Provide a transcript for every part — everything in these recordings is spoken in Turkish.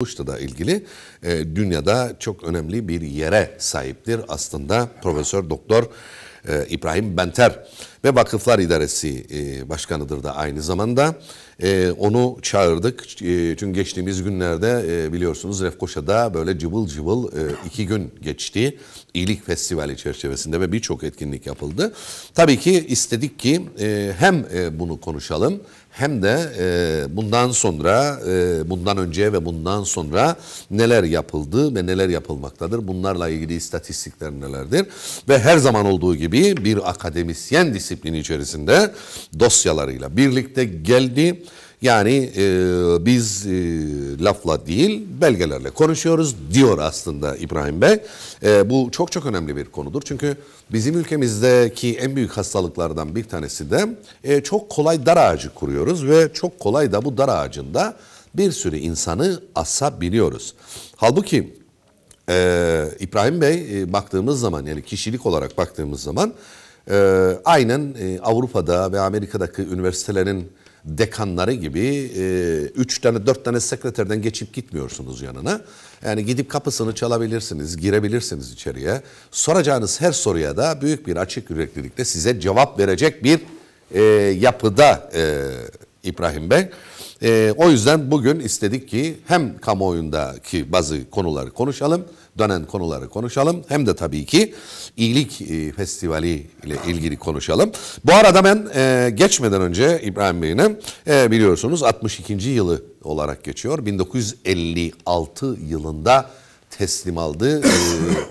Bush'la da ilgili e, dünyada çok önemli bir yere sahiptir aslında Profesör Doktor e, İbrahim Benter ve Vakıflar İdaresi e, Başkanıdır da aynı zamanda. E, onu çağırdık e, çünkü geçtiğimiz günlerde e, biliyorsunuz Lefkoşa'da böyle cıvıl cıvıl e, iki gün geçti. İyilik Festivali çerçevesinde ve birçok etkinlik yapıldı. Tabii ki istedik ki e, hem e, bunu konuşalım hem de e, bundan sonra, e, bundan önce ve bundan sonra neler yapıldı ve neler yapılmaktadır? Bunlarla ilgili istatistikler nelerdir? Ve her zaman olduğu gibi bir akademisyen disiplini içerisinde dosyalarıyla birlikte geldi. Yani e, biz e, lafla değil belgelerle konuşuyoruz diyor aslında İbrahim Bey. E, bu çok çok önemli bir konudur. Çünkü bizim ülkemizdeki en büyük hastalıklardan bir tanesi de e, çok kolay dar ağacı kuruyoruz ve çok kolay da bu dar ağacında bir sürü insanı asabiliyoruz. Halbuki e, İbrahim Bey e, baktığımız zaman yani kişilik olarak baktığımız zaman e, aynen e, Avrupa'da ve Amerika'daki üniversitelerin dekanları gibi e, üç tane dört tane sekreterden geçip gitmiyorsunuz yanına. Yani gidip kapısını çalabilirsiniz, girebilirsiniz içeriye. Soracağınız her soruya da büyük bir açık yüreklilikle size cevap verecek bir e, yapıda e, İbrahim Bey. E, o yüzden bugün istedik ki hem kamuoyundaki bazı konuları konuşalım, dönen konuları konuşalım. Hem de tabii ki iyilik e, festivali ile ilgili konuşalım. Bu arada ben e, geçmeden önce İbrahim Bey'ine e, biliyorsunuz 62. yılı olarak geçiyor. 1956 yılında teslim aldı. Ee,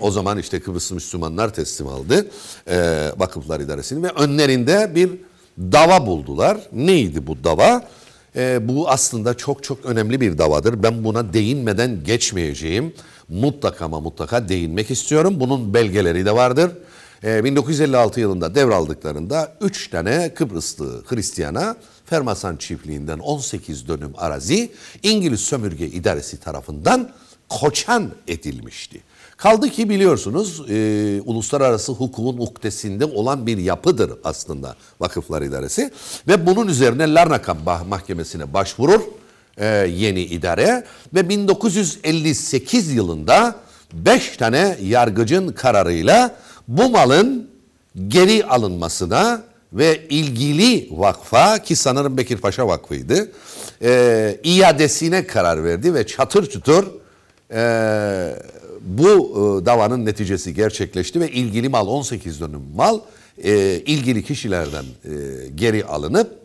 o zaman işte Kıbrıs Müslümanlar teslim aldı e, Vakıflar İdaresi'ni ve önlerinde bir dava buldular. Neydi bu dava? E, bu aslında çok çok önemli bir davadır. Ben buna değinmeden geçmeyeceğim. Mutlaka ama mutlaka değinmek istiyorum. Bunun belgeleri de vardır. E, 1956 yılında devraldıklarında 3 tane Kıbrıslı Hristiyana Fermasan çiftliğinden 18 dönüm arazi İngiliz sömürge idaresi tarafından koçan edilmişti. Kaldı ki biliyorsunuz e, uluslararası hukukun uktesinde olan bir yapıdır aslında Vakıflar İdaresi. Ve bunun üzerine Larnaca Mahkemesi'ne başvurur e, yeni idare ve 1958 yılında 5 tane yargıcın kararıyla bu malın geri alınmasına ve ilgili vakfa ki sanırım Bekir Paşa Vakfı'ydı e, iadesine karar verdi ve çatır çutur e, bu e, davanın neticesi gerçekleşti ve ilgili mal 18 dönüm mal e, ilgili kişilerden e, geri alınıp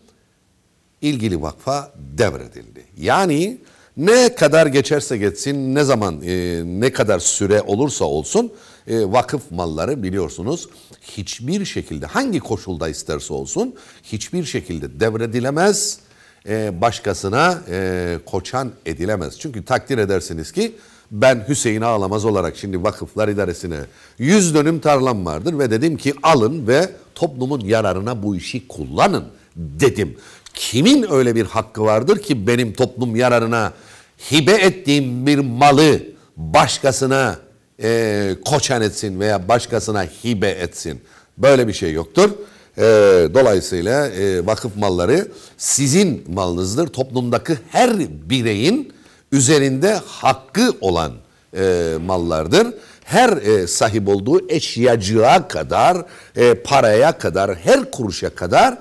ilgili vakfa devredildi. Yani ne kadar geçerse geçsin, ne zaman, e, ne kadar süre olursa olsun e, vakıf malları biliyorsunuz hiçbir şekilde hangi koşulda isterse olsun hiçbir şekilde devredilemez, e, başkasına e, koçan edilemez. Çünkü takdir edersiniz ki ben Hüseyin Ağlamaz olarak şimdi vakıflar idaresine 100 dönüm tarlam vardır ve dedim ki alın ve toplumun yararına bu işi kullanın dedim. Kimin öyle bir hakkı vardır ki benim toplum yararına hibe ettiğim bir malı başkasına e, koçan etsin veya başkasına hibe etsin. Böyle bir şey yoktur. E, dolayısıyla e, vakıf malları sizin malınızdır. Toplumdaki her bireyin üzerinde hakkı olan e, mallardır. Her e, sahip olduğu eşyacığa kadar, e, paraya kadar, her kuruşa kadar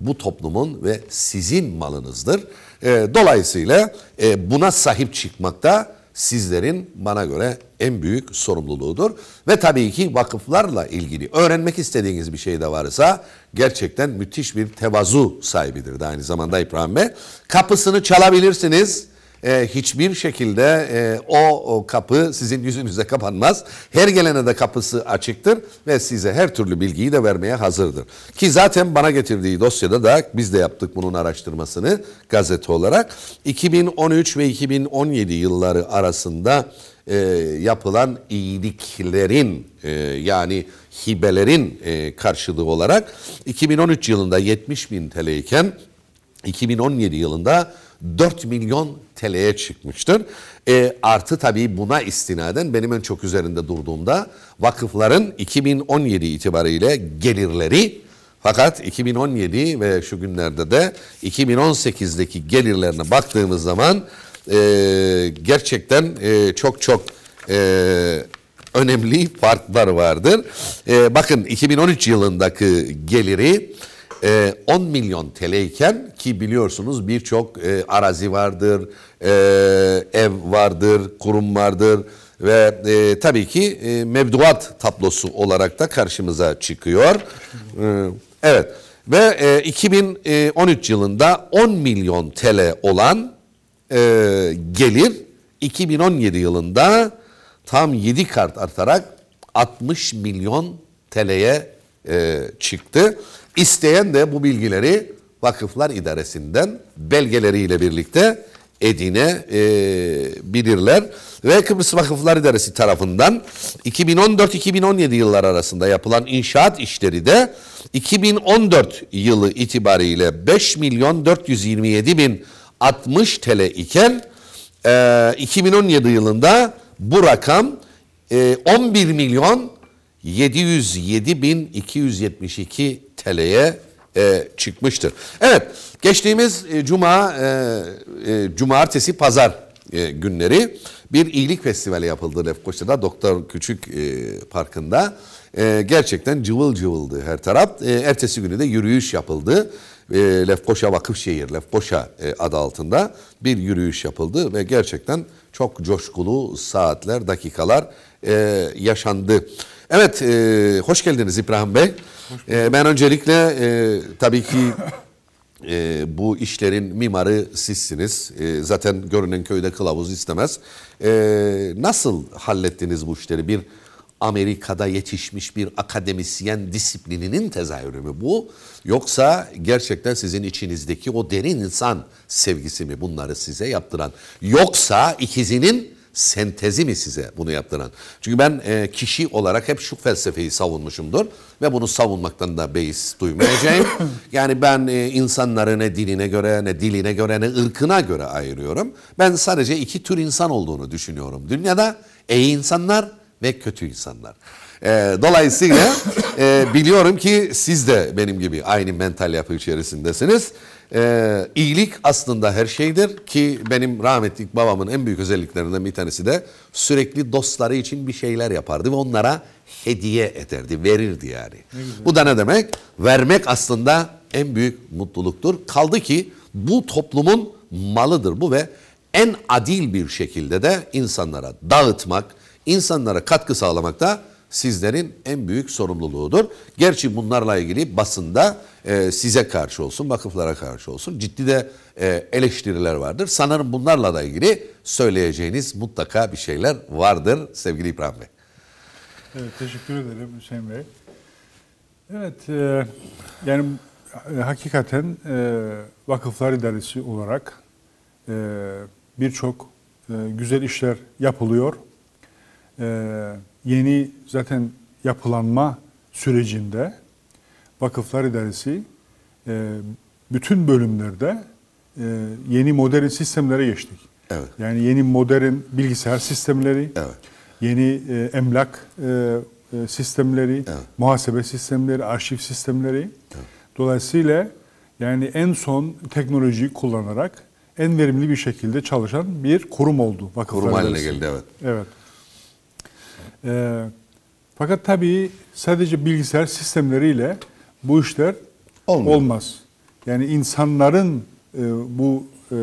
bu toplumun ve sizin malınızdır. E, dolayısıyla e, buna sahip çıkmak da sizlerin bana göre en büyük sorumluluğudur. Ve tabii ki vakıflarla ilgili öğrenmek istediğiniz bir şey de varsa gerçekten müthiş bir tevazu sahibidir de aynı zamanda İbrahim Bey. Kapısını çalabilirsiniz e, hiçbir şekilde e, o, o kapı sizin yüzünüze kapanmaz. Her gelene de kapısı açıktır ve size her türlü bilgiyi de vermeye hazırdır. Ki zaten bana getirdiği dosyada da biz de yaptık bunun araştırmasını gazete olarak. 2013 ve 2017 yılları arasında e, yapılan iyiliklerin e, yani hibelerin e, karşılığı olarak 2013 yılında 70 bin TL iken 2017 yılında 4 milyon TL'ye çıkmıştır. E, artı tabii buna istinaden benim en çok üzerinde durduğumda vakıfların 2017 itibariyle gelirleri fakat 2017 ve şu günlerde de 2018'deki gelirlerine baktığımız zaman e, gerçekten e, çok çok e, önemli farklar vardır. E, bakın 2013 yılındaki geliri e, 10 milyon TL iken ki biliyorsunuz birçok e, arazi vardır, e, ev vardır, kurum vardır ve e, tabii ki e, mevduat tablosu olarak da karşımıza çıkıyor. E, evet ve e, 2013 yılında 10 milyon TL olan e, gelir 2017 yılında tam 7 kart artarak 60 milyon TL'ye e, çıktı. İsteyen de bu bilgileri Vakıflar İdaresi'nden belgeleriyle birlikte edine e. Ve Kıbrıs Vakıflar İdaresi tarafından 2014-2017 yıllar arasında yapılan inşaat işleri de 2014 yılı itibariyle 5 milyon 427 bin 60 TL iken e, 2017 yılında bu rakam e, 11 milyon 707 bin 272 TL'ye e, çıkmıştır. Evet, geçtiğimiz e, cuma, e, e, cumartesi, pazar e, günleri bir iyilik festivali yapıldı Lefkoşa'da, Doktor Küçük e, Parkı'nda. E, gerçekten cıvıl cıvıldı her taraf. E, ertesi günü de yürüyüş yapıldı. E, Lefkoşa Vakıfşehir, Lefkoşa e, adı altında bir yürüyüş yapıldı ve gerçekten çok coşkulu saatler, dakikalar e, yaşandı. Evet, e, hoş geldiniz İbrahim Bey. E, ben öncelikle e, tabii ki e, bu işlerin mimarı sizsiniz. E, zaten görünen köyde kılavuz istemez. E, nasıl hallettiniz bu işleri? Bir Amerika'da yetişmiş bir akademisyen disiplininin tezahürü mü bu? Yoksa gerçekten sizin içinizdeki o derin insan sevgisi mi bunları size yaptıran? Yoksa ikizinin sentezi mi size bunu yaptıran? Çünkü ben e, kişi olarak hep şu felsefeyi savunmuşumdur ve bunu savunmaktan da beis duymayacağım. yani ben e, insanları ne diline göre, ne diline göre, ne ırkına göre ayırıyorum. Ben sadece iki tür insan olduğunu düşünüyorum. Dünyada iyi insanlar ve kötü insanlar. E, dolayısıyla e, biliyorum ki siz de benim gibi aynı mental yapı içerisindesiniz. E, iyilik aslında her şeydir ki benim rahmetli babamın en büyük özelliklerinden bir tanesi de sürekli dostları için bir şeyler yapardı ve onlara hediye ederdi, verirdi yani. Bu da ne demek? Vermek aslında en büyük mutluluktur. Kaldı ki bu toplumun malıdır bu ve en adil bir şekilde de insanlara dağıtmak, insanlara katkı sağlamak da sizlerin en büyük sorumluluğudur. Gerçi bunlarla ilgili basında e, size karşı olsun, vakıflara karşı olsun ciddi de e, eleştiriler vardır. Sanırım bunlarla da ilgili söyleyeceğiniz mutlaka bir şeyler vardır sevgili İbrahim Bey. Evet, teşekkür ederim Hüseyin Bey. Evet, e, yani e, hakikaten e, Vakıflar İdaresi olarak e, birçok e, güzel işler yapılıyor. E, yeni zaten yapılanma sürecinde Vakıflar İdaresi e, bütün bölümlerde e, yeni modern sistemlere geçtik. Evet. Yani yeni modern bilgisayar sistemleri, Evet. yeni e, emlak e, e, sistemleri, Evet. muhasebe sistemleri, arşiv sistemleri. Dolayısıyla yani en son teknolojiyi kullanarak en verimli bir şekilde çalışan bir kurum oldu Vakıflar Kurum haline geldi evet. Evet. Ee, fakat tabii sadece bilgisayar sistemleriyle bu işler Olmuyor. olmaz. Yani insanların e, bu e,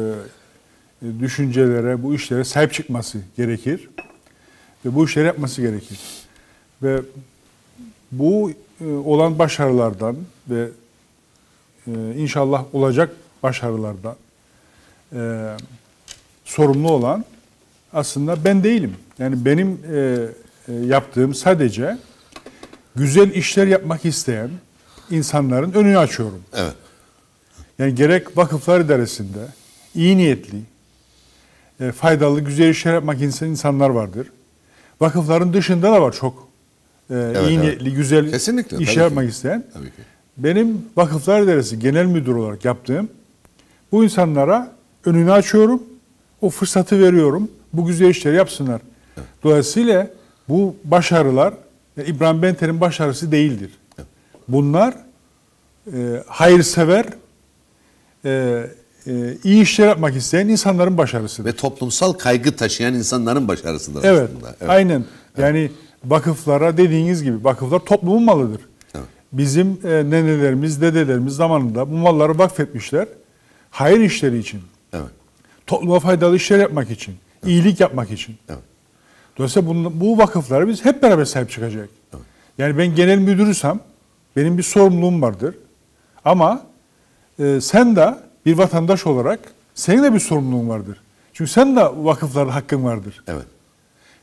düşüncelere, bu işlere sahip çıkması gerekir. Ve bu işleri yapması gerekir. Ve bu e, olan başarılardan ve e, inşallah olacak başarılardan e, sorumlu olan aslında ben değilim. Yani benim e, e, yaptığım sadece güzel işler yapmak isteyen insanların önünü açıyorum. Evet. Yani gerek vakıflar idaresinde iyi niyetli, e, faydalı, güzel işler yapmak insan insanlar vardır. Vakıfların dışında da var çok e, iyi evet. niyetli, güzel Kesinlikle, iş yapmak ki. isteyen. Tabii ki. Benim Vakıflar İdaresi Genel Müdür olarak yaptığım bu insanlara önünü açıyorum, o fırsatı veriyorum, bu güzel işleri yapsınlar. Dolayısıyla bu başarılar yani İbrahim Benter'in başarısı değildir. Bunlar e, hayırsever, e, e, iyi işler yapmak isteyen insanların başarısıdır. Ve toplumsal kaygı taşıyan insanların başarısıdır Evet, aslında. aynen. Yani vakıflara dediğiniz gibi vakıflar toplumun malıdır. Evet. Bizim e, nenelerimiz, dedelerimiz zamanında bu malları vakfetmişler. Hayır işleri için, Evet. topluma faydalı işler yapmak için, iyilik yapmak için. Evet. Dolayısıyla bunu, bu vakıflara biz hep beraber sahip çıkacak. Yani ben genel müdürüsem benim bir sorumluluğum vardır. Ama e, sen de bir vatandaş olarak senin de bir sorumluluğun vardır. Çünkü sen de vakıflarda hakkın vardır. Evet.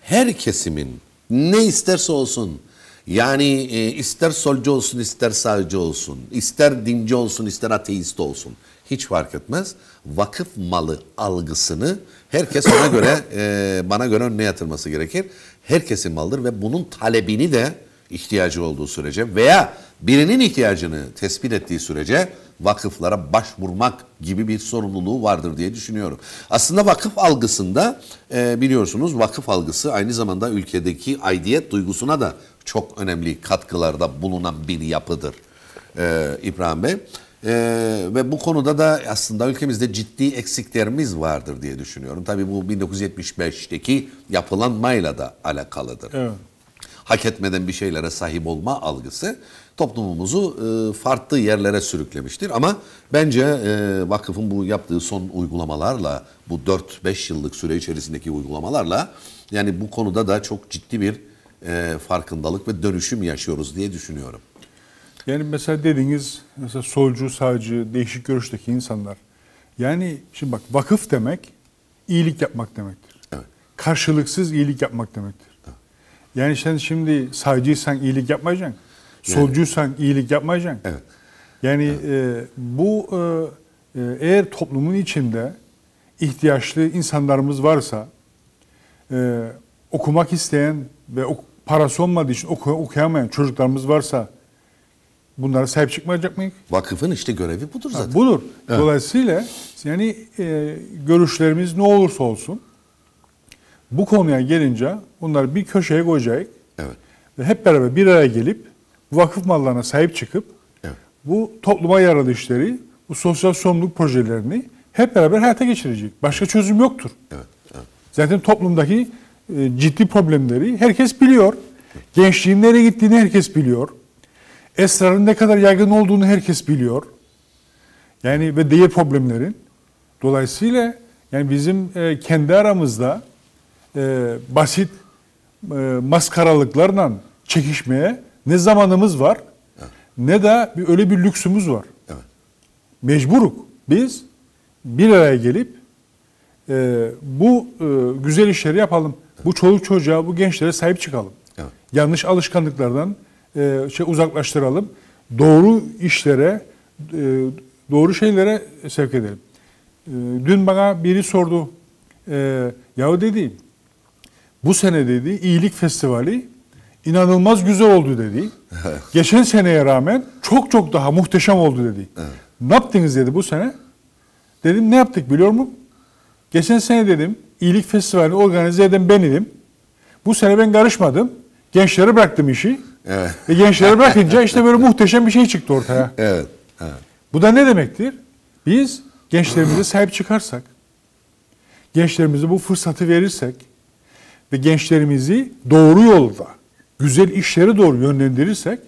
Her kesimin ne isterse olsun yani e, ister solcu olsun ister sağcı olsun ister dinci olsun ister ateist olsun hiç fark etmez. Vakıf malı algısını herkes ona göre e, bana göre önüne yatırması gerekir. Herkesin malıdır ve bunun talebini de ihtiyacı olduğu sürece veya birinin ihtiyacını tespit ettiği sürece vakıflara başvurmak gibi bir sorumluluğu vardır diye düşünüyorum. Aslında vakıf algısında e, biliyorsunuz vakıf algısı aynı zamanda ülkedeki aidiyet duygusuna da çok önemli katkılarda bulunan bir yapıdır e, İbrahim Bey. E, ve bu konuda da aslında ülkemizde ciddi eksiklerimiz vardır diye düşünüyorum. Tabii bu 1975'teki yapılanmayla da alakalıdır Evet. hak etmeden bir şeylere sahip olma algısı toplumumuzu e, farklı yerlere sürüklemiştir. Ama bence e, vakıfın bu yaptığı son uygulamalarla, bu 4-5 yıllık süre içerisindeki uygulamalarla yani bu konuda da çok ciddi bir e, farkındalık ve dönüşüm yaşıyoruz diye düşünüyorum. Yani mesela dediğiniz mesela solcu, sağcı, değişik görüşteki insanlar. Yani şimdi bak vakıf demek iyilik yapmak demektir. Evet. Karşılıksız iyilik yapmak demektir. Yani sen şimdi sağcıysan iyilik yapmayacaksın. Solcuysan iyilik yapmayacaksın. Evet. Yani e, bu e, e, eğer toplumun içinde ihtiyaçlı insanlarımız varsa e, okumak isteyen ve ok- parası olmadığı için oku- okuyamayan çocuklarımız varsa bunlara sahip çıkmayacak mıyız? Vakıfın işte görevi budur zaten. Budur. Dolayısıyla yani e, görüşlerimiz ne olursa olsun bu konuya gelince bunları bir köşeye koyacak Evet. ve hep beraber bir araya gelip vakıf mallarına sahip çıkıp Evet. bu topluma yararlı işleri, bu sosyal sorumluluk projelerini hep beraber hayata geçirecek. Başka çözüm yoktur. Evet. evet. Zaten toplumdaki e, ciddi problemleri herkes biliyor. Gençliğin nereye gittiğini herkes biliyor. Esrarın ne kadar yaygın olduğunu herkes biliyor. Yani ve diğer problemlerin. Dolayısıyla yani bizim e, kendi aramızda e, basit e, maskaralıklarla çekişmeye ne zamanımız var ne de bir, öyle bir lüksümüz var. Evet. Mecburuk. Biz bir araya gelip e, bu e, güzel işleri yapalım. Bu çoluk çocuğa, bu gençlere sahip çıkalım. Evet. Yanlış alışkanlıklardan e, şey uzaklaştıralım. Doğru işlere, e, doğru şeylere sevk edelim. E, dün bana biri sordu. E, yahu dedi, bu sene dedi iyilik festivali inanılmaz güzel oldu dedi. Geçen seneye rağmen çok çok daha muhteşem oldu dedi. Ne yaptınız dedi bu sene? Dedim ne yaptık biliyor musun? Geçen sene dedim iyilik festivalini organize eden ben idim. Bu sene ben karışmadım. Gençlere bıraktım işi. Evet. Ve gençlere bırakınca işte böyle muhteşem bir şey çıktı ortaya. Evet. evet. Bu da ne demektir? Biz gençlerimize sahip çıkarsak, gençlerimize bu fırsatı verirsek ve gençlerimizi doğru yolda, güzel işlere doğru yönlendirirsek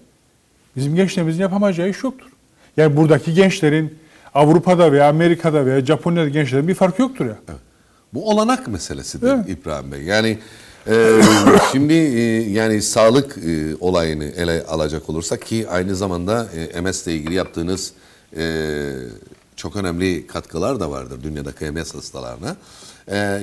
bizim gençlerimizin yapamayacağı iş yoktur. Yani buradaki gençlerin Avrupa'da veya Amerika'da veya Japonya'da gençlerin bir farkı yoktur ya. Evet. Bu olanak meselesidir Evet. İbrahim Bey. Yani e, şimdi e, yani sağlık e, olayını ele alacak olursak ki aynı zamanda e, MS ile ilgili yaptığınız çok önemli katkılar da vardır dünyadaki MS hastalarına.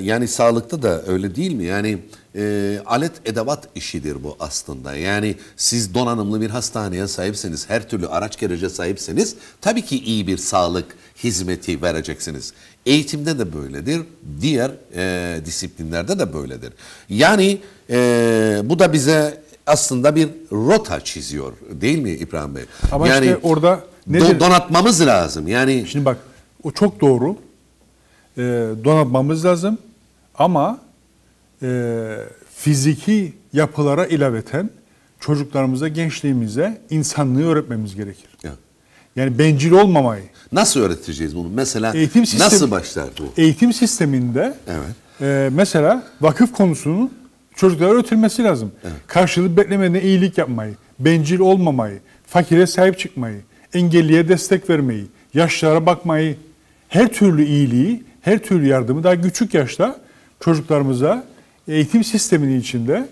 Yani sağlıkta da öyle değil mi? Yani e, alet edevat işidir bu aslında. Yani siz donanımlı bir hastaneye sahipseniz, her türlü araç gerece sahipseniz tabii ki iyi bir sağlık hizmeti vereceksiniz. Eğitimde de böyledir, diğer e, disiplinlerde de böyledir. Yani e, bu da bize aslında bir rota çiziyor değil mi İbrahim Bey? Ama yani işte orada do- nedir? donatmamız lazım. Yani Şimdi bak o çok doğru. Ee, donatmamız lazım ama e, fiziki yapılara ilaveten çocuklarımıza, gençliğimize insanlığı öğretmemiz gerekir. Evet. Yani bencil olmamayı. Nasıl öğreteceğiz bunu? Mesela Eğitim sistemi- nasıl başlar bu? Eğitim sisteminde Evet. e, mesela vakıf konusunun çocuklara öğretilmesi lazım. Karşılık beklemeden iyilik yapmayı, bencil olmamayı, fakire sahip çıkmayı, engelliye destek vermeyi, yaşlılara bakmayı, her türlü iyiliği, her türlü yardımı daha küçük yaşta çocuklarımıza eğitim sisteminin içinde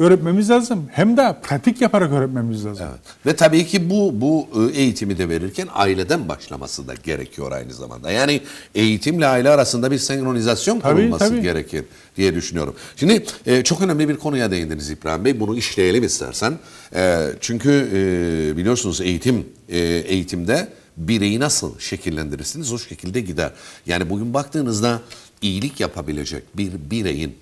öğretmemiz lazım. Hem de pratik yaparak öğretmemiz lazım. Evet. Ve tabii ki bu bu e, eğitimi de verirken aileden başlaması da gerekiyor aynı zamanda. Yani eğitimle aile arasında bir senkronizasyon Tabii, kurulması tabii. gerekir diye düşünüyorum. Şimdi e, çok önemli bir konuya değindiniz İbrahim Bey. Bunu işleyelim istersen. E, çünkü e, biliyorsunuz eğitim e, eğitimde bireyi nasıl şekillendirirsiniz o şekilde gider. Yani bugün baktığınızda iyilik yapabilecek bir bireyin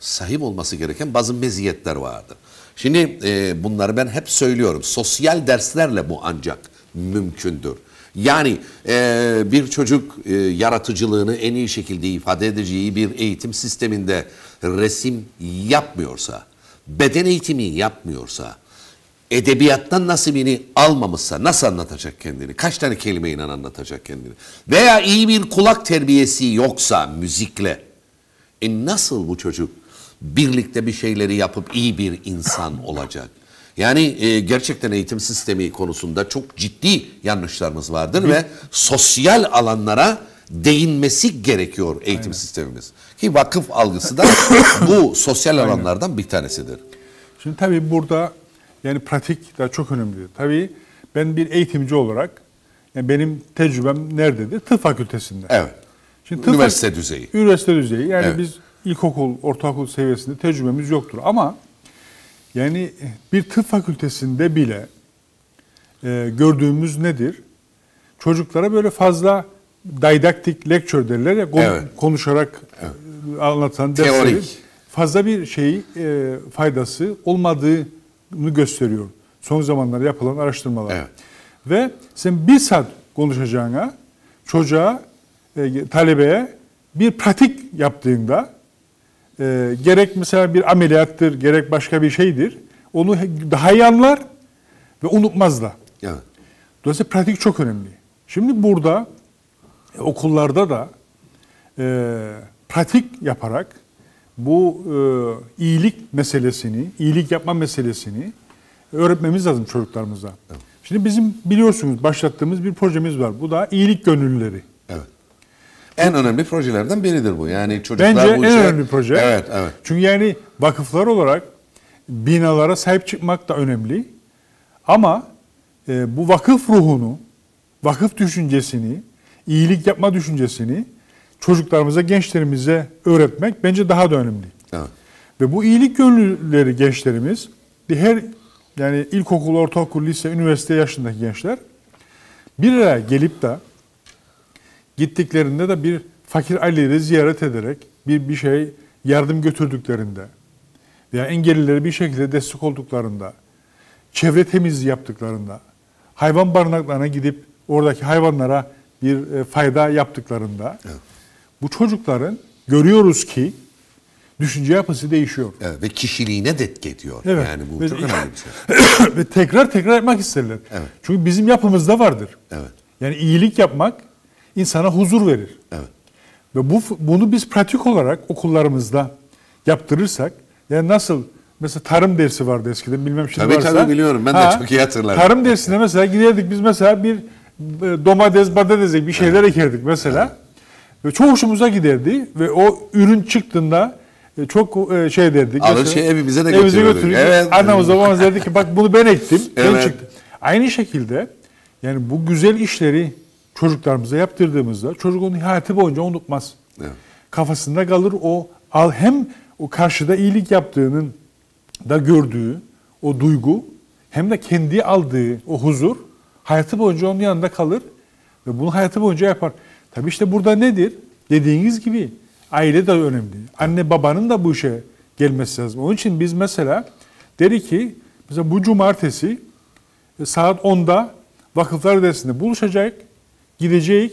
sahip olması gereken bazı meziyetler vardır. Şimdi e, bunları ben hep söylüyorum. Sosyal derslerle bu ancak mümkündür. Yani e, bir çocuk e, yaratıcılığını en iyi şekilde ifade edeceği bir eğitim sisteminde resim yapmıyorsa, beden eğitimi yapmıyorsa, edebiyattan nasibini almamışsa nasıl anlatacak kendini? Kaç tane kelimeyle anlatacak kendini? Veya iyi bir kulak terbiyesi yoksa müzikle, e nasıl bu çocuk birlikte bir şeyleri yapıp iyi bir insan olacak? Yani e, gerçekten eğitim sistemi konusunda çok ciddi yanlışlarımız vardır ve sosyal alanlara değinmesi gerekiyor eğitim sistemimiz. Ki vakıf algısı da bu sosyal alanlardan bir tanesidir. Şimdi tabii burada yani pratik de çok önemli. Tabii ben bir eğitimci olarak yani benim tecrübem nerededir? Tıp fakültesinde. Evet. Şimdi tıp Üniversite düzeyi. Üniversite düzeyi. Yani Evet. biz ilkokul, ortaokul seviyesinde tecrübemiz yoktur. Ama yani bir tıp fakültesinde bile e, gördüğümüz nedir? Çocuklara böyle fazla didaktik lecture derler ya kon- Evet. konuşarak e, anlatan derslerin fazla bir şey e, faydası olmadığını gösteriyor. Son zamanlarda yapılan araştırmalar. Evet. Ve sen bir saat konuşacağına çocuğa, e, talebeye bir pratik yaptığında e, gerek mesela bir ameliyattır, gerek başka bir şeydir. Onu daha iyi anlar ve unutmaz da. Evet. Dolayısıyla pratik çok önemli. Şimdi burada e, okullarda da e, pratik yaparak bu e, iyilik meselesini, iyilik yapma meselesini öğretmemiz lazım çocuklarımıza. Şimdi bizim biliyorsunuz başlattığımız bir projemiz var. Bu da iyilik gönüllüleri. En önemli projelerden biridir bu. Yani çocuklar Bence bu en işe- önemli proje. Evet, evet. Çünkü yani vakıflar olarak binalara sahip çıkmak da önemli. Ama e, bu vakıf ruhunu, vakıf düşüncesini, iyilik yapma düşüncesini çocuklarımıza, gençlerimize öğretmek bence daha da önemli. Evet. Ve bu iyilik gönüllüleri gençlerimiz, her yani ilkokul, ortaokul, lise, üniversite yaşındaki gençler bir araya gelip de gittiklerinde de bir fakir aileleri ziyaret ederek bir bir şey yardım götürdüklerinde veya engellileri bir şekilde destek olduklarında, çevre temizliği yaptıklarında, hayvan barınaklarına gidip oradaki hayvanlara bir e, fayda yaptıklarında bu çocukların görüyoruz ki düşünce yapısı değişiyor. Evet, ve kişiliğine detk ediyor. Evet. Yani bu Ve- çok önemli bir şey. Ve tekrar tekrar yapmak isterler. Evet. Çünkü bizim yapımızda vardır. Evet. Yani iyilik yapmak insana huzur verir. Evet. Ve bu bunu biz pratik olarak okullarımızda yaptırırsak, yani nasıl mesela tarım dersi vardı eskiden bilmem şimdi Tabii, varsa. tabii biliyorum. Ben de çok iyi hatırlarım. Tarım dersine mesela giderdik biz mesela bir e, domates, patates bir şeyler ekerdik mesela. Ve çok hoşumuza giderdi ve o ürün çıktığında e, çok e, şey derdik. Alır Mesela şey evimize de evimize götürürdük. Evet. Annemiz babamız derdi ki bak bunu ben ektim, ben Evet. çıktı. Aynı şekilde yani bu güzel işleri çocuklarımıza yaptırdığımızda çocuk onu hayatı boyunca unutmaz. Evet. Kafasında kalır o al hem o karşıda iyilik yaptığının da gördüğü o duygu hem de kendi aldığı o huzur hayatı boyunca onun yanında kalır ve bunu hayatı boyunca yapar. Tabii işte burada nedir? Dediğiniz gibi aile de önemli. Anne babanın da bu işe gelmesi lazım. Onun için biz mesela dedi ki mesela bu cumartesi e, saat 10'da Vakıflar Dersi'nde buluşacak, gidecek,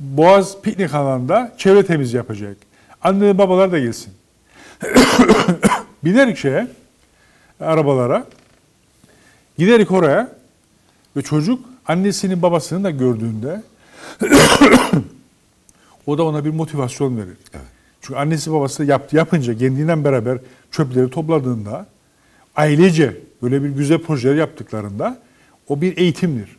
Boğaz piknik alanında çevre temizliği yapacak. Anne babalar da gelsin. Binerik şeye, arabalara, giderik oraya ve çocuk Annesini babasını da gördüğünde o da ona bir motivasyon verir. Çünkü annesi babası yaptı yapınca kendinden beraber çöpleri topladığında ailece böyle bir güzel projeler yaptıklarında o bir eğitimdir.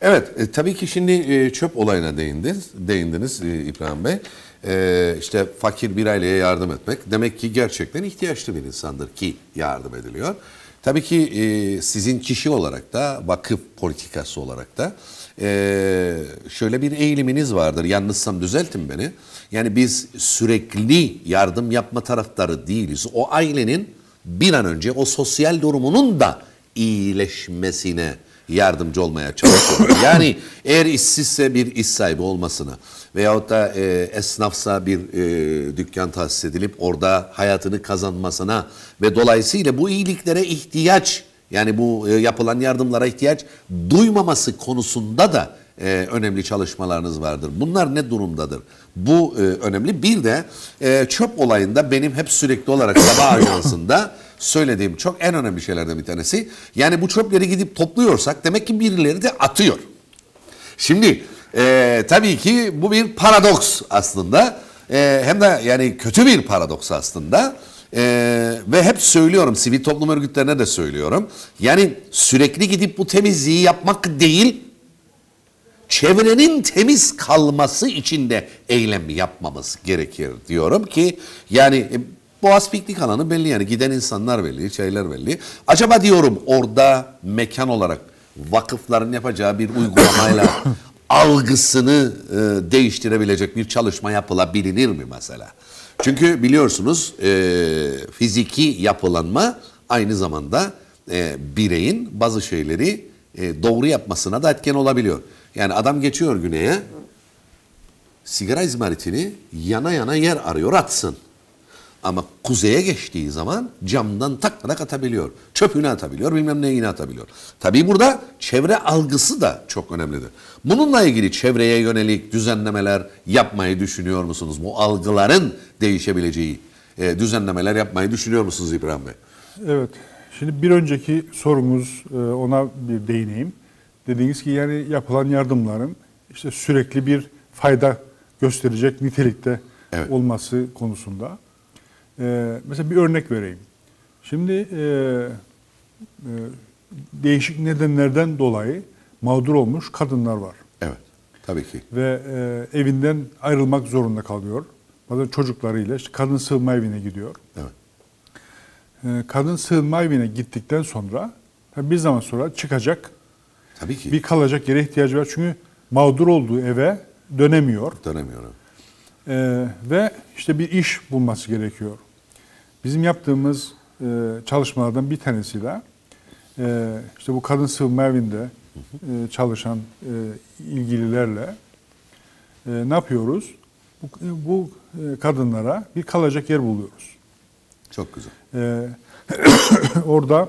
Evet, e, tabii ki şimdi e, çöp olayına değindiniz, değindiniz e, İbrahim Bey. E, işte fakir bir aileye yardım etmek demek ki gerçekten ihtiyaçlı bir insandır ki yardım ediliyor. Tabii ki e, sizin kişi olarak da vakıf politikası olarak da e, şöyle bir eğiliminiz vardır. Yanlışsam düzeltin beni. Yani biz sürekli yardım yapma taraftarı değiliz. O ailenin bir an önce o sosyal durumunun da iyileşmesine yardımcı olmaya çalışıyor. Yani eğer işsizse bir iş sahibi olmasına veyahut da e, esnafsa bir e, dükkan tahsis edilip orada hayatını kazanmasına ve dolayısıyla bu iyiliklere ihtiyaç yani bu e, yapılan yardımlara ihtiyaç duymaması konusunda da e, önemli çalışmalarınız vardır. Bunlar ne durumdadır? Bu e, önemli. Bir de e, çöp olayında benim hep sürekli olarak sabah ajansında söylediğim çok en önemli şeylerden bir tanesi. Yani bu çöpleri gidip topluyorsak demek ki birileri de atıyor. Şimdi e, tabii ki bu bir paradoks aslında. E, hem de yani kötü bir paradoks aslında. E, ve hep söylüyorum sivil toplum örgütlerine de söylüyorum. Yani sürekli gidip bu temizliği yapmak değil, çevrenin temiz kalması için de eylem yapmamız gerekir diyorum ki yani e, Boğaz piknik alanı belli yani giden insanlar belli, şeyler belli. Acaba diyorum orada mekan olarak vakıfların yapacağı bir uygulamayla algısını e, değiştirebilecek bir çalışma yapılabilir mi mesela? Çünkü biliyorsunuz e, fiziki yapılanma aynı zamanda e, bireyin bazı şeyleri e, doğru yapmasına da etken olabiliyor. Yani adam geçiyor güneye, sigara izmaritini yana yana yer arıyor atsın. Ama kuzeye geçtiği zaman camdan tak tak atabiliyor. Çöpünü atabiliyor, bilmem neyini atabiliyor. Tabii burada çevre algısı da çok önemlidir. Bununla ilgili çevreye yönelik düzenlemeler yapmayı düşünüyor musunuz? Bu algıların değişebileceği e, düzenlemeler yapmayı düşünüyor musunuz İbrahim Bey? Evet. Şimdi bir önceki sorumuz e, ona bir değineyim. Dediğiniz ki yani yapılan yardımların işte sürekli bir fayda gösterecek nitelikte Evet. olması konusunda. E, mesela bir örnek vereyim. Şimdi e, e, değişik nedenlerden dolayı mağdur olmuş kadınlar var Evet, tabii ki. ve e, evinden ayrılmak zorunda kalıyor. Bazen çocuklarıyla işte kadın sığınma evine gidiyor. Evet. E, kadın sığınma evine gittikten sonra tabii bir zaman sonra çıkacak, Tabii ki. bir kalacak yere ihtiyacı var. Çünkü mağdur olduğu eve dönemiyor. Dönemiyorum. E, ve işte bir iş bulması gerekiyor. Bizim yaptığımız e, çalışmalardan bir tanesi de e, işte bu kadın sığınma evinde e, çalışan e, ilgililerle e, ne yapıyoruz? Bu, bu e, kadınlara bir kalacak yer buluyoruz. Çok güzel. Ee, orada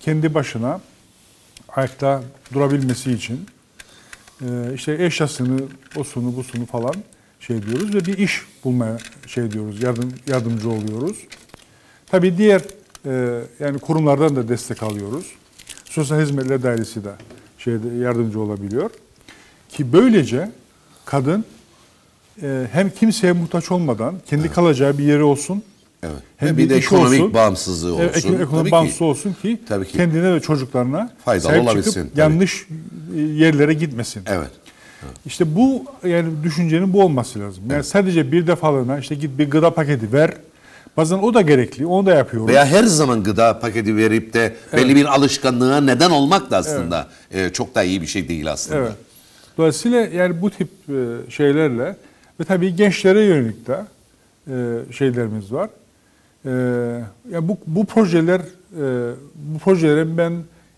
kendi başına ayakta durabilmesi için e, işte eşyasını, osunu, busunu falan şey diyoruz ve bir iş bulmaya şey diyoruz, yardım, yardımcı oluyoruz. Tabii diğer e, yani kurumlardan da destek alıyoruz. Sosyal Hizmetler Dairesi de şeyde yardımcı olabiliyor. Ki böylece kadın e, hem kimseye muhtaç olmadan kendi kalacağı bir yeri olsun. Evet. Hem bir, bir de ekonomik olsun. bağımsızlığı olsun. Evet, ekonomik Tabii ki. bağımsız olsun ki, Tabii ki. kendine ve çocuklarına Faydalı olabilsin, çıkıp tabii. yanlış e, yerlere gitmesin. Evet. İşte bu yani düşüncenin bu olması lazım. Yani sadece bir defalığına işte git bir gıda paketi ver. Bazen o da gerekli. Onu da yapıyoruz. Veya her zaman gıda paketi verip de belli bir alışkanlığa neden olmak da aslında e, çok da iyi bir şey değil aslında. Evet. Dolayısıyla yani bu tip e, şeylerle ve tabii gençlere yönelik de e, şeylerimiz var. Yani bu, bu projeler bu projelerin ben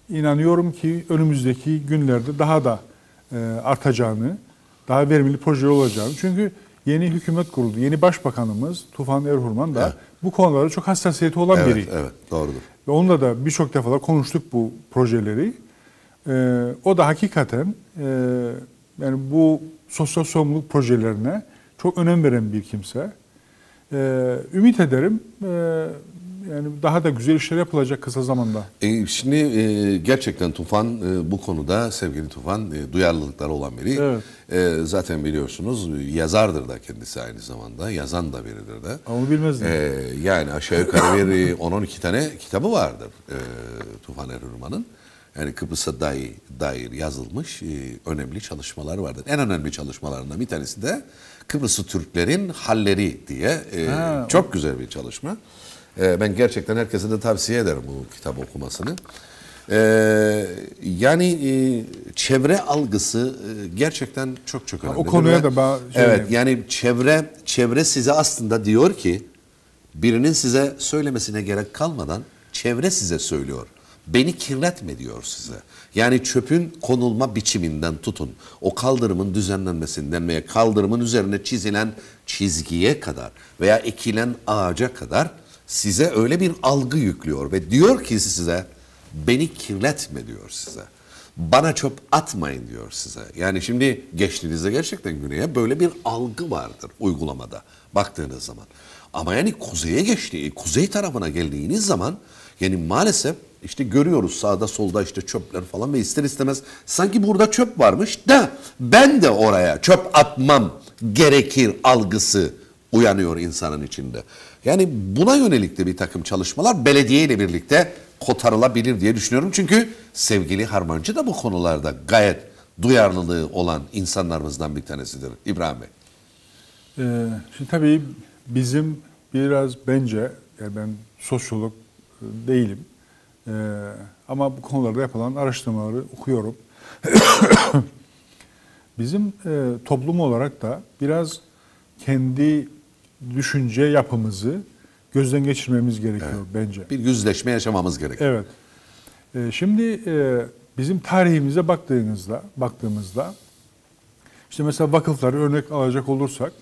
inanıyorum ki önümüzdeki günlerde daha da artacağını, daha verimli projeler olacağını. Çünkü yeni hükümet kuruldu. Yeni başbakanımız Tufan Erhurman da Evet. Bu konularda çok hassasiyeti olan Evet, biri. evet, doğrudur. Ve onunla da birçok defalar konuştuk bu projeleri. Ee, o da hakikaten e, yani bu sosyal sorumluluk projelerine çok önem veren bir kimse. Ee, ümit ederim e, yani daha da güzel işler yapılacak kısa zamanda. E, şimdi e, gerçekten Tufan e, bu konuda sevgili Tufan e, duyarlılıkları olan biri. Evet. E, zaten biliyorsunuz yazardır da kendisi aynı zamanda. Yazan da biridir de. Ama bilmezdim. E, yani aşağı yukarı bir e, 10-12 tane kitabı vardır e, Tufan Erürman'ın. Yani Kıbrıs'a dair, dair yazılmış e, önemli çalışmalar vardır. En önemli çalışmalarından bir tanesi de Kıbrıslı Türklerin halleri diye e, Ha, çok güzel bir çalışma. E, ben gerçekten herkese de tavsiye ederim bu kitap okumasını. E, yani e, çevre algısı e, gerçekten çok çok önemli. o konuya da ben şey Evet diyeyim. yani çevre çevre size aslında diyor ki birinin size söylemesine gerek kalmadan çevre size söylüyor. Beni kirletme diyor size. Yani çöpün konulma biçiminden tutun. O kaldırımın düzenlenmesinden veya kaldırımın üzerine çizilen çizgiye kadar veya ekilen ağaca kadar size öyle bir algı yüklüyor ve diyor ki size beni kirletme diyor size. Bana çöp atmayın diyor size. Yani şimdi geçtiğinizde gerçekten güneye böyle bir algı vardır uygulamada baktığınız zaman. Ama yani kuzeye geçtiği, kuzey tarafına geldiğiniz zaman yani maalesef işte görüyoruz sağda solda işte çöpler falan ve ister istemez sanki burada çöp varmış da ben de oraya çöp atmam gerekir algısı uyanıyor insanın içinde. Yani buna yönelik de bir takım çalışmalar belediye ile birlikte kotarılabilir diye düşünüyorum. Çünkü sevgili Harmancı da bu konularda gayet duyarlılığı olan insanlarımızdan bir tanesidir İbrahim Bey. Ee, şimdi tabii bizim biraz bence, yani ben sosyolog e, değilim Ee, ama bu konularda yapılan araştırmaları okuyorum. bizim e, toplum olarak da biraz kendi düşünce yapımızı gözden geçirmemiz gerekiyor bence. Bir yüzleşme yaşamamız gerekiyor. Evet. Ee, şimdi e, bizim tarihimize baktığımızda, baktığımızda işte mesela vakıfları örnek alacak olursak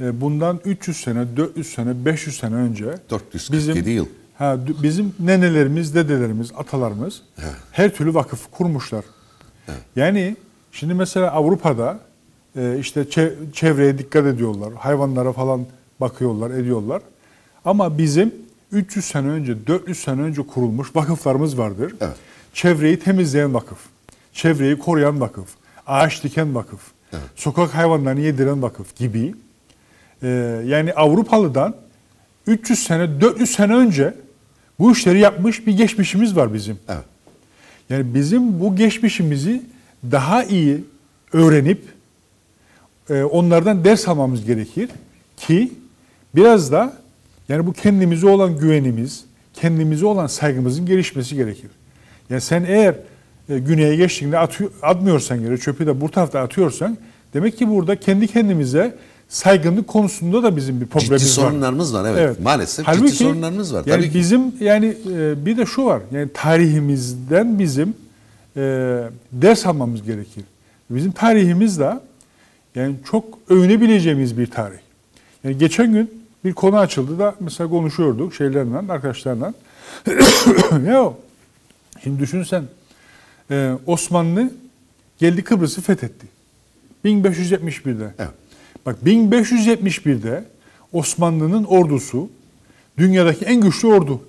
e, bundan 300 sene, 400 sene, 500 sene önce 447 yıl. Ha, bizim nenelerimiz, dedelerimiz, atalarımız her türlü vakıf kurmuşlar. Yani şimdi mesela Avrupa'da e, işte çe- çevreye dikkat ediyorlar, hayvanlara falan bakıyorlar, ediyorlar. Ama bizim 300 sene önce, 400 sene önce kurulmuş vakıflarımız vardır. Evet. Çevreyi temizleyen vakıf, çevreyi koruyan vakıf, ağaç diken vakıf, sokak hayvanlarını yediren vakıf gibi. Ee, yani Avrupalı'dan 300 sene, 400 sene önce bu işleri yapmış bir geçmişimiz var bizim. Evet. Yani bizim bu geçmişimizi daha iyi öğrenip e, onlardan ders almamız gerekir ki biraz da yani bu kendimize olan güvenimiz, kendimize olan saygımızın gelişmesi gerekir. Yani sen eğer e, güneye geçtiğinde atıyor, atmıyorsan yere çöpü de bu tarafta atıyorsan demek ki burada kendi kendimize saygınlık konusunda da bizim bir problemimiz Ciddi var. sorunlarımız var evet. Maalesef ciddi Halbuki, sorunlarımız var. Yani Tabii ki. bizim yani e, bir de şu var. Yani tarihimizden bizim e, ders almamız gerekir. Bizim tarihimiz de yani çok övünebileceğimiz bir tarih. Yani geçen gün bir konu açıldı da mesela konuşuyorduk şeylerle, arkadaşlarla. ya şimdi düşünsen e, Osmanlı geldi Kıbrıs'ı fethetti. 1571'de. Evet. Bak 1571'de Osmanlı'nın ordusu dünyadaki en güçlü ordu.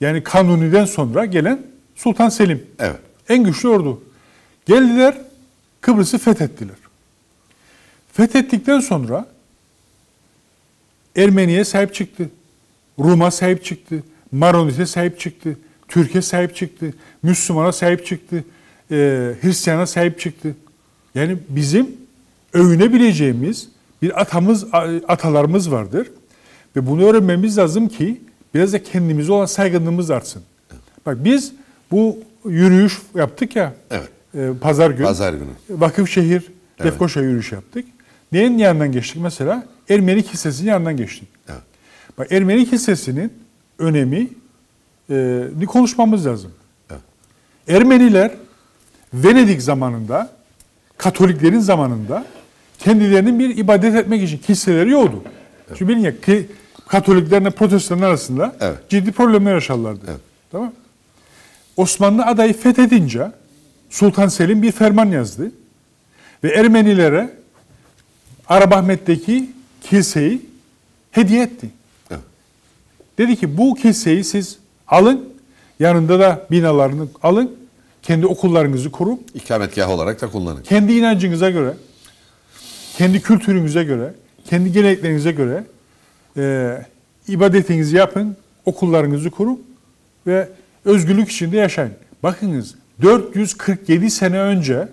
Yani Kanuni'den sonra gelen Sultan Selim. Evet. En güçlü ordu. Geldiler Kıbrıs'ı fethettiler. Fethettikten sonra Ermeni'ye sahip çıktı. Rum'a sahip çıktı. Maronit'e sahip çıktı. Türkiye sahip çıktı. Müslümana sahip çıktı. e, Hristiyan'a sahip çıktı. Yani bizim övünebileceğimiz bir atamız, atalarımız vardır. Ve bunu öğrenmemiz lazım ki biraz da kendimize olan saygınlığımız artsın. Bak biz bu yürüyüş yaptık ya Evet. e, pazar günü. Pazar günü. Vakıfşehir, Lefkoşa yürüyüş yaptık. Neyin yanından geçtik mesela? Ermeni Kilisesi'nin yanından geçtik. Evet. Bak Ermeni Kilisesi'nin önemi e, ni konuşmamız lazım. Evet. Ermeniler Venedik zamanında, Katoliklerin zamanında kendilerinin bir ibadet etmek için kiliseleri yoktu. Çünkü bilin ya ki Katoliklerle Protestanlar arasında Evet. ciddi problemler yaşarlardı. Evet. Tamam Osmanlı adayı fethedince Sultan Selim bir ferman yazdı. Ve Ermenilere Arabahmet'teki kiliseyi hediye etti. Evet. Dedi ki bu kiliseyi siz alın, yanında da binalarını alın, kendi okullarınızı kurun, İkametgah olarak da kullanın. kendi inancınıza göre, kendi kültürünüze göre, kendi geleneklerinize göre e, ibadetinizi yapın, okullarınızı kurun ve özgürlük içinde yaşayın. Bakınız 447 sene önce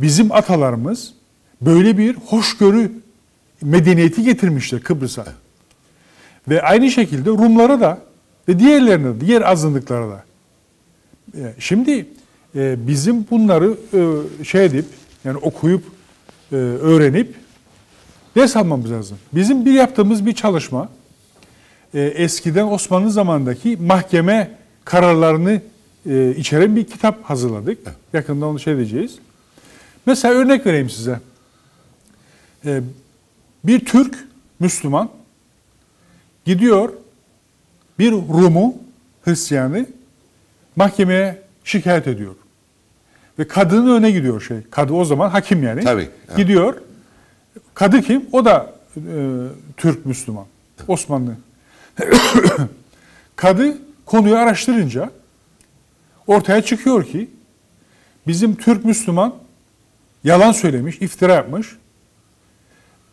bizim atalarımız böyle bir hoşgörü medeniyeti getirmişler Kıbrıs'a. Ve aynı şekilde Rumlara da ve diğerlerine de, diğer azınlıklara da. E, Şimdi e, bizim bunları e, şey edip yani okuyup öğrenip ders almamız lazım. Bizim bir yaptığımız bir çalışma eskiden Osmanlı zamanındaki mahkeme kararlarını içeren bir kitap hazırladık. Yakında onu şey edeceğiz. Mesela örnek vereyim size. Bir Türk Müslüman gidiyor bir Rum'u Hristiyanı mahkemeye şikayet ediyor. Ve kadının önüne gidiyor şey. Kadı o zaman hakim yani. Tabii, evet. Gidiyor. Kadı kim? O da e, Türk Müslüman. Osmanlı. Kadı konuyu araştırınca ortaya çıkıyor ki bizim Türk Müslüman yalan söylemiş, iftira yapmış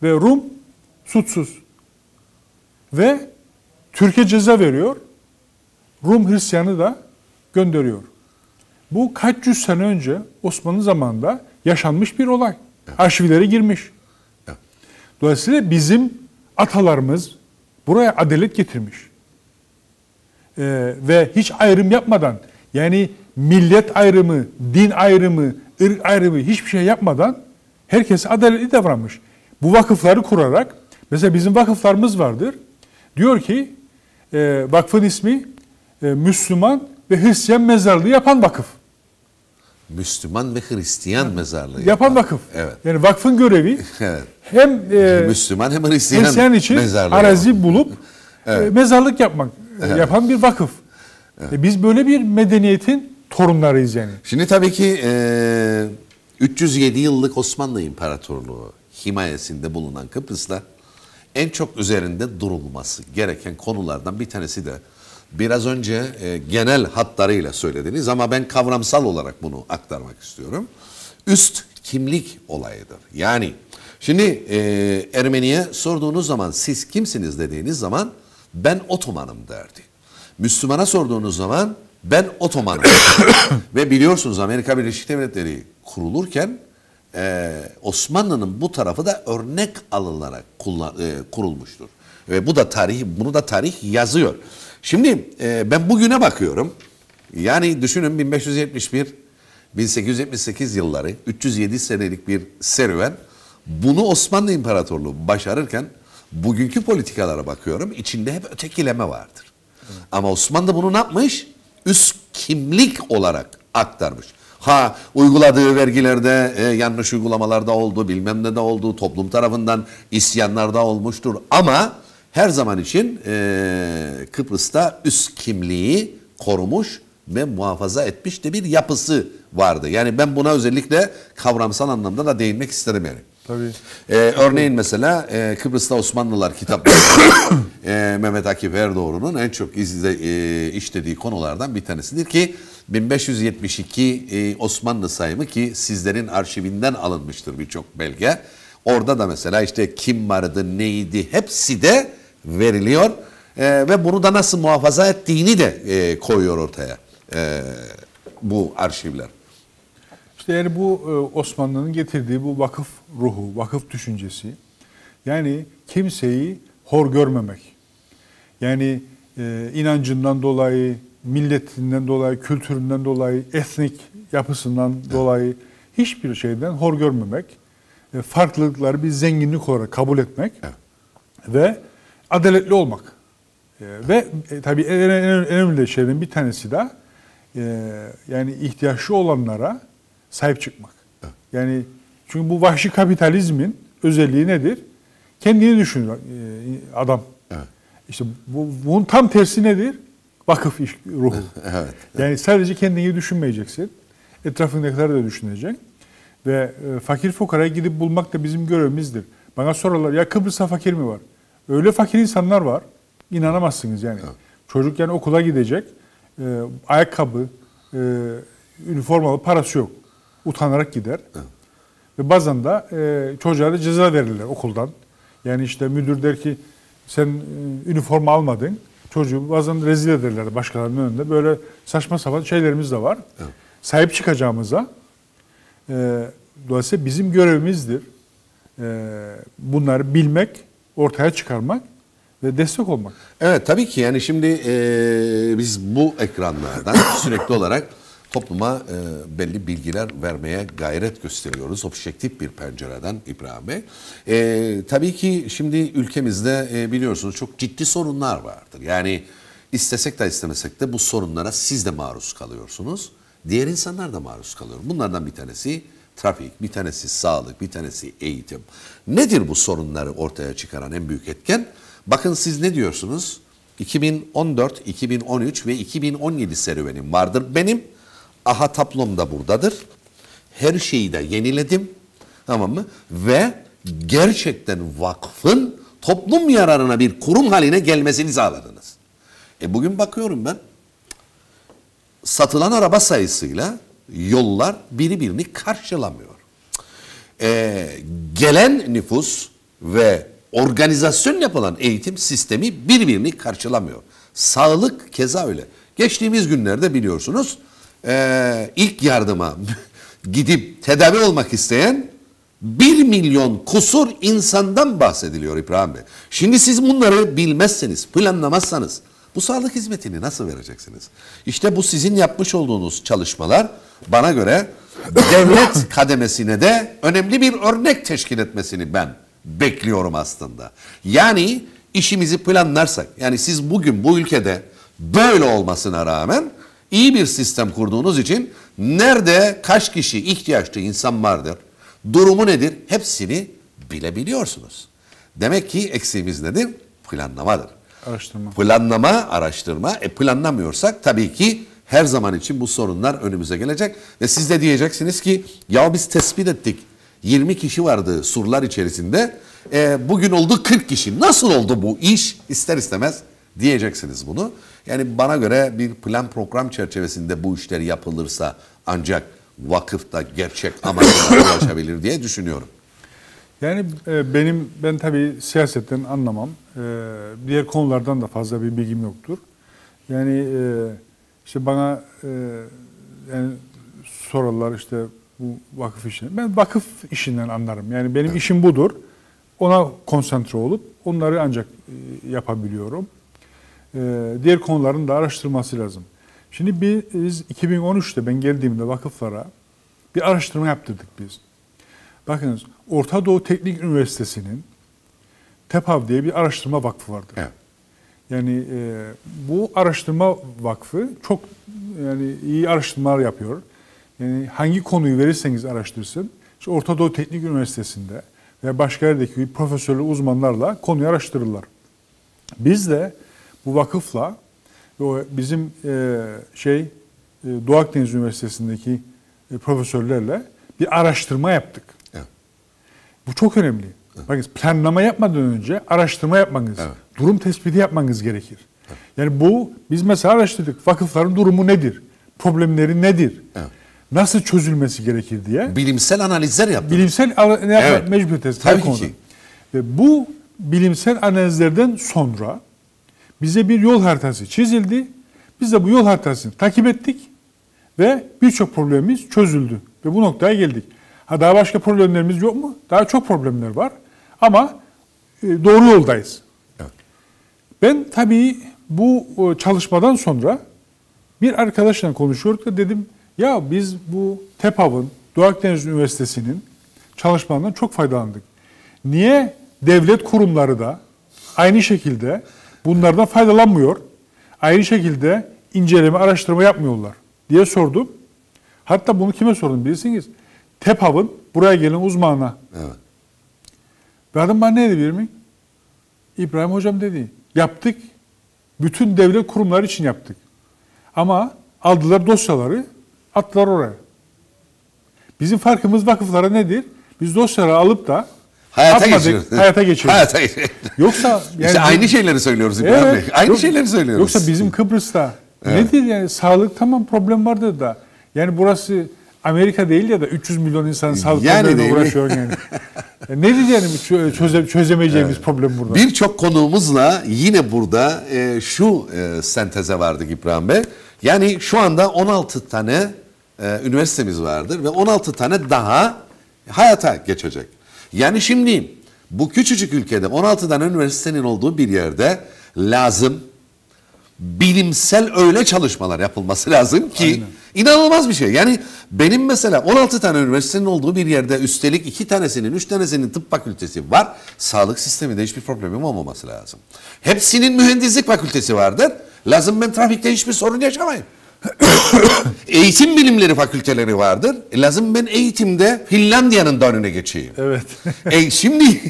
ve Rum suçsuz. Ve Türkiye ceza veriyor. Rum Hristiyanı da gönderiyor. Bu kaç yüz sene önce Osmanlı zamanında yaşanmış bir olay. Arşivlere girmiş. Evet. Dolayısıyla bizim atalarımız buraya adalet getirmiş. Ee, ve hiç ayrım yapmadan yani millet ayrımı, din ayrımı, ırk ayrımı hiçbir şey yapmadan herkes adaletli davranmış. Bu vakıfları kurarak mesela bizim vakıflarımız vardır. Diyor ki e, vakfın ismi e, Müslüman ve Hristiyan mezarlığı yapan vakıf. Müslüman ve Hristiyan mezarlığı. Yapan vakıf. Evet. Yani vakfın görevi Evet. hem e, Müslüman hem Hristiyan, Hristiyan için mezarlığı. arazi bulup e, mezarlık yapmak e, yapan bir vakıf. E, biz böyle bir medeniyetin torunlarıyız yani. Şimdi tabii ki e, 307 yıllık Osmanlı İmparatorluğu himayesinde bulunan Kıbrıs'ta en çok üzerinde durulması gereken konulardan bir tanesi de biraz önce e, genel hatlarıyla söylediniz ama ben kavramsal olarak bunu aktarmak istiyorum. Üst kimlik olayıdır. Yani şimdi e, Ermeni'ye sorduğunuz zaman siz kimsiniz dediğiniz zaman ben Otomanım derdi. Müslümana sorduğunuz zaman ben Otomanım. Ve biliyorsunuz Amerika Birleşik Devletleri kurulurken e, Osmanlı'nın bu tarafı da örnek alınarak kullan, e, kurulmuştur. Ve bu da tarih, bunu da tarih yazıyor. Şimdi e, ben bugüne bakıyorum. Yani düşünün 1571 1878 yılları 307 senelik bir serüven. Bunu Osmanlı İmparatorluğu başarırken bugünkü politikalara bakıyorum. içinde hep ötekileme vardır. Ama Osmanlı bunu ne yapmış? Üst kimlik olarak aktarmış. Ha uyguladığı vergilerde e, yanlış uygulamalarda oldu, bilmem ne de oldu, toplum tarafından isyanlar da olmuştur. Ama her zaman için e, Kıbrıs'ta üst kimliği korumuş ve muhafaza etmiş de bir yapısı vardı. Yani ben buna özellikle kavramsal anlamda da değinmek isterim yani. Tabii. Ee, örneğin mesela e, Kıbrıs'ta Osmanlılar kitapları e, Mehmet Akif Erdoğru'nun en çok izle, e, işlediği konulardan bir tanesidir ki 1572 e, Osmanlı sayımı ki sizlerin arşivinden alınmıştır birçok belge. Orada da mesela işte kim vardı, neydi hepsi de veriliyor E, ve bunu da nasıl muhafaza ettiğini de e, koyuyor ortaya e, bu arşivler. İşte yani bu e, Osmanlı'nın getirdiği bu vakıf ruhu, vakıf düşüncesi. Yani kimseyi hor görmemek. Yani e, inancından dolayı, milletinden dolayı, kültüründen dolayı, etnik yapısından dolayı hiçbir şeyden hor görmemek. E, farklılıkları bir zenginlik olarak kabul etmek ve adaletli olmak. E, ve e, tabii en, en, en önemli şeylerin bir tanesi de e, yani ihtiyaçlı olanlara sahip çıkmak. Yani çünkü bu vahşi kapitalizmin özelliği nedir? Kendini düşünüyor e, adam. Evet. İşte bu, bunun tam tersi nedir? Vakıf iş, ruhu. Evet. Yani sadece kendini düşünmeyeceksin. Etrafındakileri de düşüneceksin. Ve e, fakir fukaraya gidip bulmak da bizim görevimizdir. Bana sorarlar ya Kıbrıs'ta fakir mi var? Öyle fakir insanlar var. inanamazsınız yani. Çocuk yani okula gidecek, e, ayakkabı, e, üniformalı parası yok. Utanarak gider. Ve bazen de e, çocuğa da ceza verirler okuldan. Yani işte müdür der ki sen e, üniforma almadın. Çocuğu bazen rezil ederler başkalarının önünde. Böyle saçma sapan şeylerimiz de var. Sahip çıkacağımıza e, dolayısıyla bizim görevimizdir. E, bunları bilmek, ortaya çıkarmak ve destek olmak. Evet tabii ki yani şimdi e, biz bu ekranlardan sürekli olarak topluma e, belli bilgiler vermeye gayret gösteriyoruz. Objektif bir pencereden İbrahim Bey. E, tabii ki şimdi ülkemizde e, biliyorsunuz çok ciddi sorunlar vardır. Yani istesek de istemesek de bu sorunlara siz de maruz kalıyorsunuz. Diğer insanlar da maruz kalıyor. Bunlardan bir tanesi trafik, bir tanesi sağlık, bir tanesi eğitim. Nedir bu sorunları ortaya çıkaran en büyük etken? Bakın siz ne diyorsunuz? 2014, 2013 ve 2017 serüvenim vardır benim. Aha tablom da buradadır. Her şeyi de yeniledim. Tamam mı? Ve gerçekten vakfın toplum yararına bir kurum haline gelmesini sağladınız. E bugün bakıyorum ben satılan araba sayısıyla yollar birbirini karşılamıyor. Ee, gelen nüfus ve organizasyon yapılan eğitim sistemi birbirini karşılamıyor. Sağlık keza öyle. Geçtiğimiz günlerde biliyorsunuz ee, ilk yardıma gidip tedavi olmak isteyen 1 milyon kusur insandan bahsediliyor İbrahim Bey. Şimdi siz bunları bilmezseniz, planlamazsanız bu sağlık hizmetini nasıl vereceksiniz? İşte bu sizin yapmış olduğunuz çalışmalar bana göre devlet kademesine de önemli bir örnek teşkil etmesini ben bekliyorum aslında. Yani işimizi planlarsak, yani siz bugün bu ülkede böyle olmasına rağmen iyi bir sistem kurduğunuz için nerede kaç kişi ihtiyaçlı insan vardır, durumu nedir hepsini bilebiliyorsunuz. Demek ki eksiğimiz nedir? Planlamadır. Araştırma. Planlama, araştırma. E planlamıyorsak tabii ki her zaman için bu sorunlar önümüze gelecek. Ve siz de diyeceksiniz ki ya biz tespit ettik. 20 kişi vardı surlar içerisinde. E, bugün oldu 40 kişi. Nasıl oldu bu iş? İster istemez diyeceksiniz bunu. Yani bana göre bir plan program çerçevesinde bu işler yapılırsa ancak vakıfta gerçek amacına ulaşabilir diye düşünüyorum. Yani e, benim ben tabii siyasetten anlamam. E, diğer konulardan da fazla bir bilgim yoktur. Yani e, işte bana e, yani sorarlar işte bu vakıf işini. Ben vakıf işinden anlarım. Yani benim işim budur. Ona konsantre olup onları ancak e, yapabiliyorum. E, diğer konuların da araştırması lazım. Şimdi biz 2013'te ben geldiğimde vakıflara bir araştırma yaptırdık biz. Bakınız Orta Doğu Teknik Üniversitesi'nin TEPAV diye bir araştırma vakfı vardır. Evet. Yani e, bu araştırma vakfı çok yani iyi araştırmalar yapıyor. Yani hangi konuyu verirseniz araştırsın, işte Orta Doğu Teknik Üniversitesi'nde ve başka yerdeki profesörlü uzmanlarla konuyu araştırırlar. Biz de bu vakıfla o bizim e, şey e, Doğu Akdeniz Üniversitesi'ndeki e, profesörlerle bir araştırma yaptık. Evet. Bu çok önemli. Bakın planlama yapmadan önce araştırma yapmanız, Evet. durum tespiti yapmanız gerekir. Yani bu biz mesela araştırdık. Vakıfların durumu nedir? Problemleri nedir? Evet. Nasıl çözülmesi gerekir diye. Bilimsel analizler yaptınız. Bilimsel yapma Evet. mecburiyetiz. Tabii konuda. ki. Ve bu bilimsel analizlerden sonra bize bir yol haritası çizildi. Biz de bu yol haritasını takip ettik ve birçok problemimiz çözüldü ve bu noktaya geldik. Ha daha başka problemlerimiz yok mu? Daha çok problemler var ama e, doğru yoldayız. Evet. Ben tabii bu e, çalışmadan sonra bir arkadaşla konuşuyorduk da dedim ya biz bu TEPAV'ın Doğu Akdeniz Üniversitesi'nin çalışmalarından çok faydalandık. Niye devlet kurumları da aynı şekilde bunlardan faydalanmıyor? Aynı şekilde inceleme, araştırma yapmıyorlar diye sordum. Hatta bunu kime sordum bilirsiniz? TEPAV'ın buraya gelen uzmanına. Evet. Ve adam bana ne dedi bilir mi? İbrahim hocam dedi. Yaptık. Bütün devlet kurumları için yaptık. Ama aldılar dosyaları, attılar oraya. Bizim farkımız vakıflara nedir? Biz dosyaları alıp da Hayata atmadık, geçiyoruz. hayata geçirdik. Hayata geçiyoruz. Yoksa yani işte aynı şeyleri söylüyoruz İbrahim Evet. Bey. Aynı Yok- şeyleri söylüyoruz. Yoksa bizim Kıbrıs'ta nedir yani sağlık tamam problem vardır da yani burası Amerika değil ya da 300 milyon insanın sağlık Yani uğraşıyor yani. yani nedir yani çö- çöze, çözemeyeceğimiz problem burada? Birçok konuğumuzla yine burada e, şu e, senteze vardık İbrahim Bey. Yani şu anda 16 tane e, üniversitemiz vardır ve 16 tane daha hayata geçecek. Yani şimdi bu küçücük ülkede 16 tane üniversitenin olduğu bir yerde lazım bilimsel öyle çalışmalar yapılması lazım ki inanılmaz bir şey. Yani benim mesela 16 tane üniversitenin olduğu bir yerde üstelik iki tanesinin, üç tanesinin tıp fakültesi var. Sağlık sisteminde hiçbir problemim olmaması lazım. Hepsinin mühendislik fakültesi vardır. Lazım ben trafikte hiçbir sorun yaşamayayım. Eğitim bilimleri fakülteleri vardır. E, lazım ben eğitimde Finlandiya'nın da önüne geçeyim. Evet. e şimdi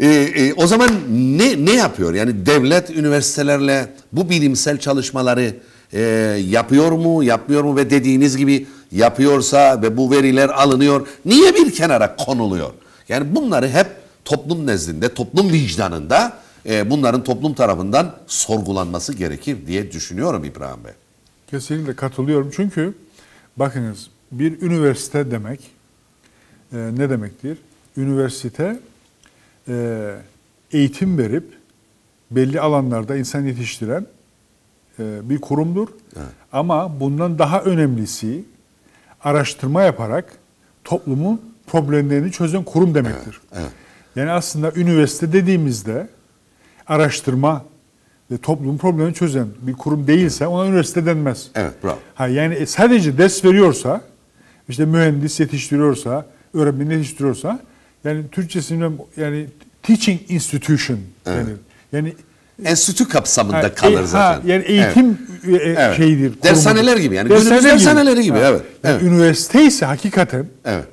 e, e, o zaman ne ne yapıyor? Yani devlet üniversitelerle bu bilimsel çalışmaları e, yapıyor mu, yapmıyor mu ve dediğiniz gibi yapıyorsa ve bu veriler alınıyor. Niye bir kenara konuluyor? Yani bunları hep toplum nezdinde, toplum vicdanında e, bunların toplum tarafından sorgulanması gerekir diye düşünüyorum İbrahim Bey. Kesinlikle katılıyorum. Çünkü bakınız bir üniversite demek e, ne demektir? Üniversite e, eğitim verip belli alanlarda insan yetiştiren e, bir kurumdur. Ama bundan daha önemlisi araştırma yaparak toplumun problemlerini çözen kurum demektir. evet. Yani aslında üniversite dediğimizde araştırma ve toplumun problemini çözen bir kurum değilse ona üniversite denmez. Evet, bravo. Ha yani sadece ders veriyorsa, işte mühendis yetiştiriyorsa, öğretmen yetiştiriyorsa, yani Türkçesinde yani teaching institution denir. Yani Enstitü kapsamında ha, kalır e- zaten. Ha, yani eğitim e, e, Evet. şeyidir. Dershaneler gibi yani. Günümüz dershaneleri gibi, evet, Yani evet. Üniversite ise hakikaten Evet.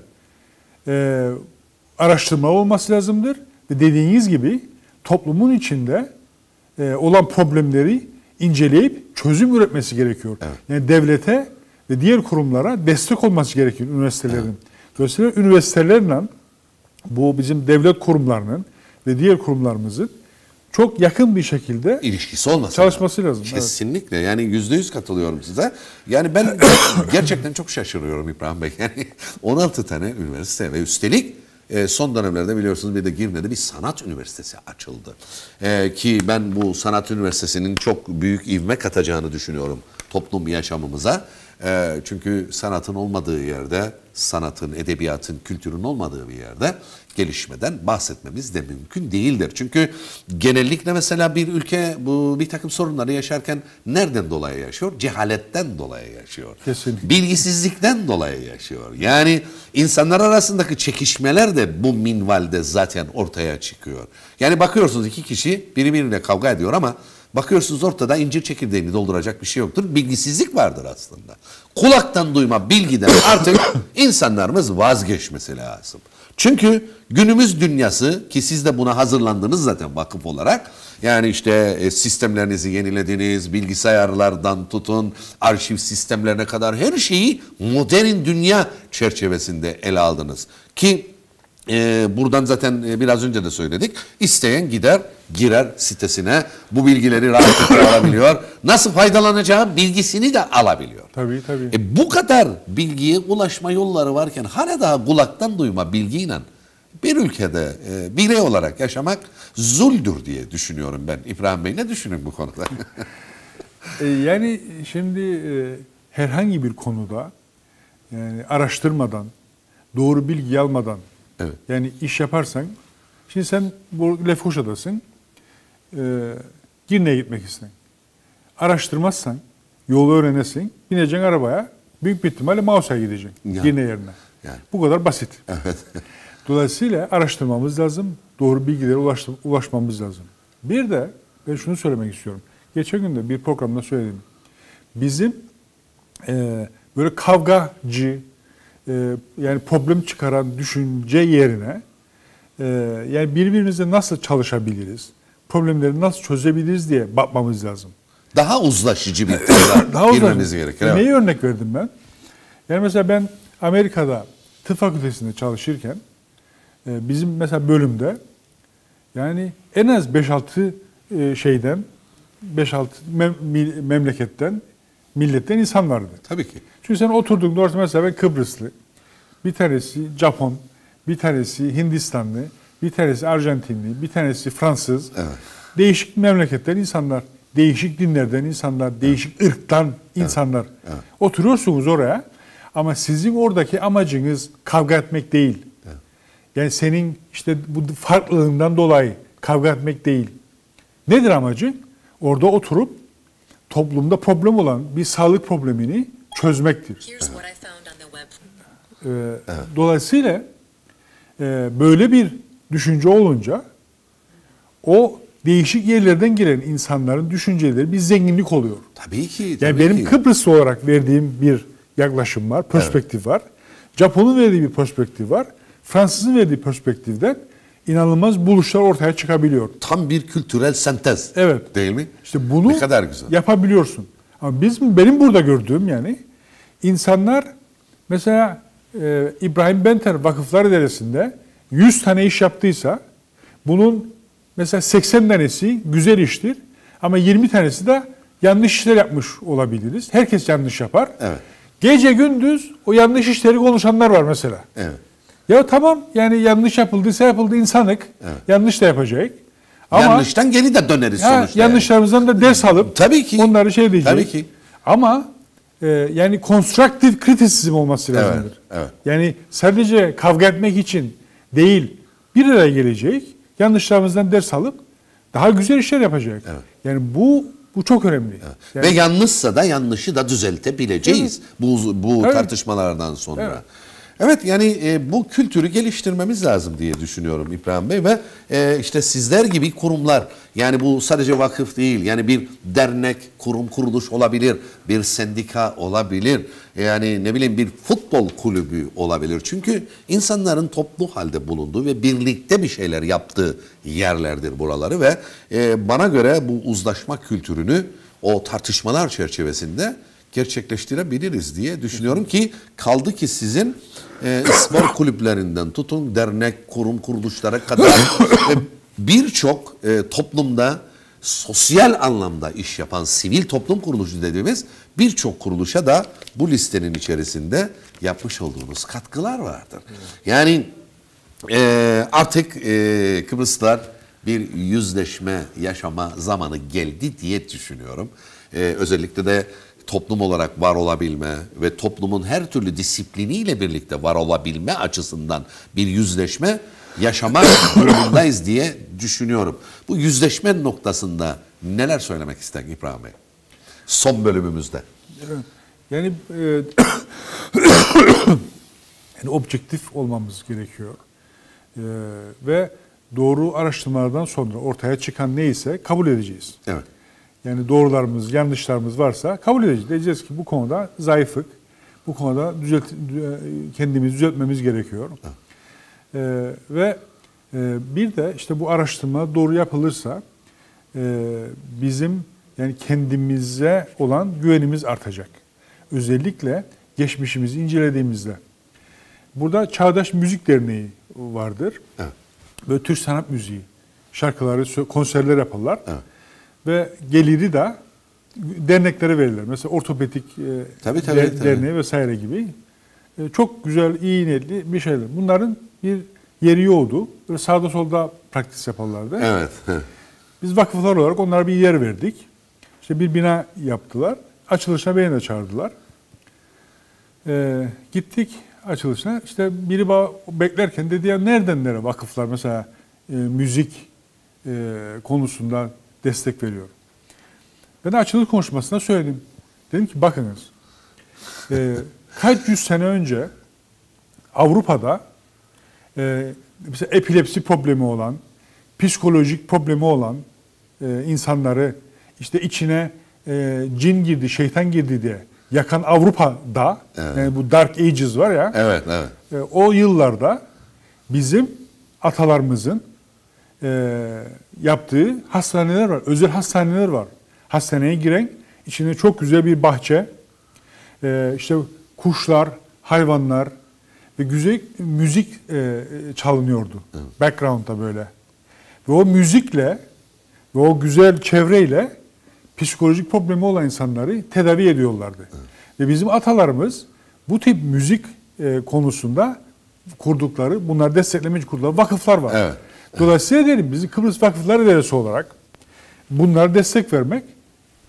e, araştırma olması lazımdır. Ve dediğiniz gibi toplumun içinde e, olan problemleri inceleyip çözüm üretmesi gerekiyor. Yani devlete ve diğer kurumlara destek olması gerekiyor üniversitelerin. Dolayısıyla üniversitelerle bu bizim devlet kurumlarının ve diğer kurumlarımızın çok yakın bir şekilde ilişkisi olması Çalışması lazım, evet. Kesinlikle. Yani yüzde yüz katılıyorum size. Yani ben gerçekten çok şaşırıyorum İbrahim Bey. Yani 16 tane üniversite ve üstelik e, son dönemlerde biliyorsunuz bir de Girne'de bir sanat üniversitesi açıldı. E, ki ben bu sanat üniversitesinin çok büyük ivme katacağını düşünüyorum toplum yaşamımıza. E, çünkü sanatın olmadığı yerde, sanatın, edebiyatın, kültürün olmadığı bir yerde gelişmeden bahsetmemiz de mümkün değildir. Çünkü genellikle mesela bir ülke bu bir takım sorunları yaşarken nereden dolayı yaşıyor? Cehaletten dolayı yaşıyor. Kesinlikle. Bilgisizlikten dolayı yaşıyor. Yani insanlar arasındaki çekişmeler de bu minvalde zaten ortaya çıkıyor. Yani bakıyorsunuz iki kişi birbiriyle kavga ediyor ama bakıyorsunuz ortada incir çekirdeğini dolduracak bir şey yoktur. Bilgisizlik vardır aslında. Kulaktan duyma bilgiden artık insanlarımız vazgeçmesi lazım. Çünkü günümüz dünyası ki siz de buna hazırlandınız zaten vakıf olarak. Yani işte e, sistemlerinizi yenilediniz, bilgisayarlardan tutun, arşiv sistemlerine kadar her şeyi modern dünya çerçevesinde ele aldınız. Ki e, buradan zaten e, biraz önce de söyledik. İsteyen gider, girer sitesine bu bilgileri rahatlıkla alabiliyor. Nasıl faydalanacağı bilgisini de alabiliyor. Tabii tabii. E bu kadar bilgiye ulaşma yolları varken hala daha kulaktan duyma bilgiyle bir ülkede e, birey olarak yaşamak zuldür diye düşünüyorum ben. İbrahim Bey ne düşünün bu konuda? E, yani şimdi e, herhangi bir konuda yani araştırmadan, doğru bilgi almadan Evet. yani iş yaparsan, şimdi sen bu Lefkoşa'dasın, e, Girne'ye gitmek isten. Araştırmazsan, yolu öğrenesin, bineceksin arabaya, büyük bir ihtimalle Mausa'ya gideceksin Yani. Girne yerine. Yani. Bu kadar basit. evet. Dolayısıyla araştırmamız lazım, doğru bilgilere ulaşmamız lazım. Bir de ben şunu söylemek istiyorum. Geçen gün de bir programda söyledim. Bizim e, böyle kavgacı, yani problem çıkaran düşünce yerine e, yani birbirimizle nasıl çalışabiliriz, problemleri nasıl çözebiliriz diye bakmamız lazım. Daha uzlaşıcı bir Daha uzun. girmemiz gerekir. evet. Neyi örnek verdim ben? Yani mesela ben Amerika'da tıp fakültesinde çalışırken e, bizim mesela bölümde yani en az 5-6 e, şeyden 5-6 mem- mil- memleketten milletten insan vardı. Tabii ki. Çünkü sen oturduğunda orada mesela ben Kıbrıslı, bir tanesi Japon, bir tanesi Hindistanlı, bir tanesi Arjantinli, bir tanesi Fransız. Evet. Değişik memleketten insanlar, değişik dinlerden insanlar, değişik ırktan insanlar. Oturuyorsunuz oraya ama sizin oradaki amacınız kavga etmek değil. Yani senin işte bu farklılığından dolayı kavga etmek değil. Nedir amacı? Orada oturup toplumda problem olan bir sağlık problemini çözmektir. Ee, Dolayısıyla e, böyle bir düşünce olunca o değişik yerlerden gelen insanların düşünceleri bir zenginlik oluyor. Tabii ki. Yani tabii benim ki. Kıbrıslı olarak verdiğim bir yaklaşım var, perspektif var. Japon'un verdiği bir perspektif var. Fransız'ın verdiği perspektiften inanılmaz buluşlar ortaya çıkabiliyor. tam bir kültürel sentez. Evet. Değil mi? İşte bunu ne kadar güzel. yapabiliyorsun. Ama biz benim burada gördüğüm yani insanlar mesela e, İbrahim Benter Vakıflar Deresi'nde 100 tane iş yaptıysa bunun mesela 80 tanesi güzel iştir ama 20 tanesi de yanlış işler yapmış olabiliriz. Herkes yanlış yapar. Evet. Gece gündüz o yanlış işleri konuşanlar var mesela. Evet. Ya tamam yani yanlış yapıldıysa yapıldı insanlık. Yanlış da yapacak. Ama Yanlıştan geri de döneriz ya, sonuçta. yanlışlarımızdan da ders alıp Tabii ki. onları şey diyecek. Tabii ki. Ama e, yani konstruktif kritisizm olması lazımdır. evet. Yani sadece kavga etmek için değil bir araya gelecek, yanlışlarımızdan ders alıp daha güzel işler yapacak. Yani bu bu çok önemli. Yani Ve yanlışsa da yanlışı da düzeltebileceğiz bu bu Evet. tartışmalardan sonra. Evet. Evet. yani e, bu kültürü geliştirmemiz lazım diye düşünüyorum İbrahim Bey ve e, işte sizler gibi kurumlar yani bu sadece vakıf değil yani bir dernek, kurum, kuruluş olabilir, bir sendika olabilir. Yani ne bileyim bir futbol kulübü olabilir. Çünkü insanların toplu halde bulunduğu ve birlikte bir şeyler yaptığı yerlerdir buraları ve e, bana göre bu uzlaşma kültürünü o tartışmalar çerçevesinde gerçekleştirebiliriz diye düşünüyorum ki kaldı ki sizin e, spor kulüplerinden tutun dernek, kurum, kuruluşlara kadar e, birçok e, toplumda sosyal anlamda iş yapan sivil toplum kuruluşu dediğimiz birçok kuruluşa da bu listenin içerisinde yapmış olduğunuz katkılar vardır. Yani e, artık e, Kıbrıslılar bir yüzleşme yaşama zamanı geldi diye düşünüyorum. E, özellikle de toplum olarak var olabilme ve toplumun her türlü disipliniyle birlikte var olabilme açısından bir yüzleşme yaşama durumundayız diye düşünüyorum. Bu yüzleşme noktasında neler söylemek ister İbrahim Bey? Son bölümümüzde. Yani e, yani objektif olmamız gerekiyor. E, ve doğru araştırmalardan sonra ortaya çıkan neyse kabul edeceğiz. Evet. Yani doğrularımız, yanlışlarımız varsa kabul edeceğiz. Diyeceğiz ki bu konuda zayıflık, bu konuda düzelt, kendimizi düzeltmemiz gerekiyor. Ee, ve e, bir de işte bu araştırma doğru yapılırsa e, bizim yani kendimize olan güvenimiz artacak. Özellikle geçmişimizi incelediğimizde. Burada Çağdaş Müzik Derneği vardır. Evet. Böyle Türk sanat müziği şarkıları, konserler yaparlar. Evet. Ve geliri de derneklere verirler. Mesela ortopedik e, Tabii, tabii, der- tabii. derneği vesaire gibi. E, çok güzel, iyi niyetli bir şeyler. Bunların bir yeri yoktu. Böyle sağda solda praktis yaparlardı. Evet. Biz vakıflar olarak onlara bir yer verdik. İşte bir bina yaptılar. Açılışına beni de çağırdılar. Ee, gittik açılışına. İşte biri beklerken dedi ya nereden nereye vakıflar mesela e, müzik e, konusunda destek veriyor. Ben açılış konuşmasında söyledim. Dedim ki bakınız e, kaç yüz sene önce Avrupa'da e, mesela epilepsi problemi olan, psikolojik problemi olan e, insanları işte içine e, cin girdi, şeytan girdi diye yakan Avrupa'da, yani bu Dark Ages var ya, evet, evet. e, o yıllarda bizim atalarımızın e, yaptığı hastaneler var. Özel hastaneler var. Hastaneye giren içinde çok güzel bir bahçe, e, işte kuşlar, hayvanlar ve güzel müzik e, çalınıyordu. Background'da böyle. Ve o müzikle ve o güzel çevreyle psikolojik problemi olan insanları tedavi ediyorlardı. Ve bizim atalarımız bu tip müzik e, konusunda kurdukları, bunlar desteklemek kurdukları vakıflar var. Evet. Dolayısıyla derim bizim Kıbrıs Vakıflar İdaresi olarak bunlara destek vermek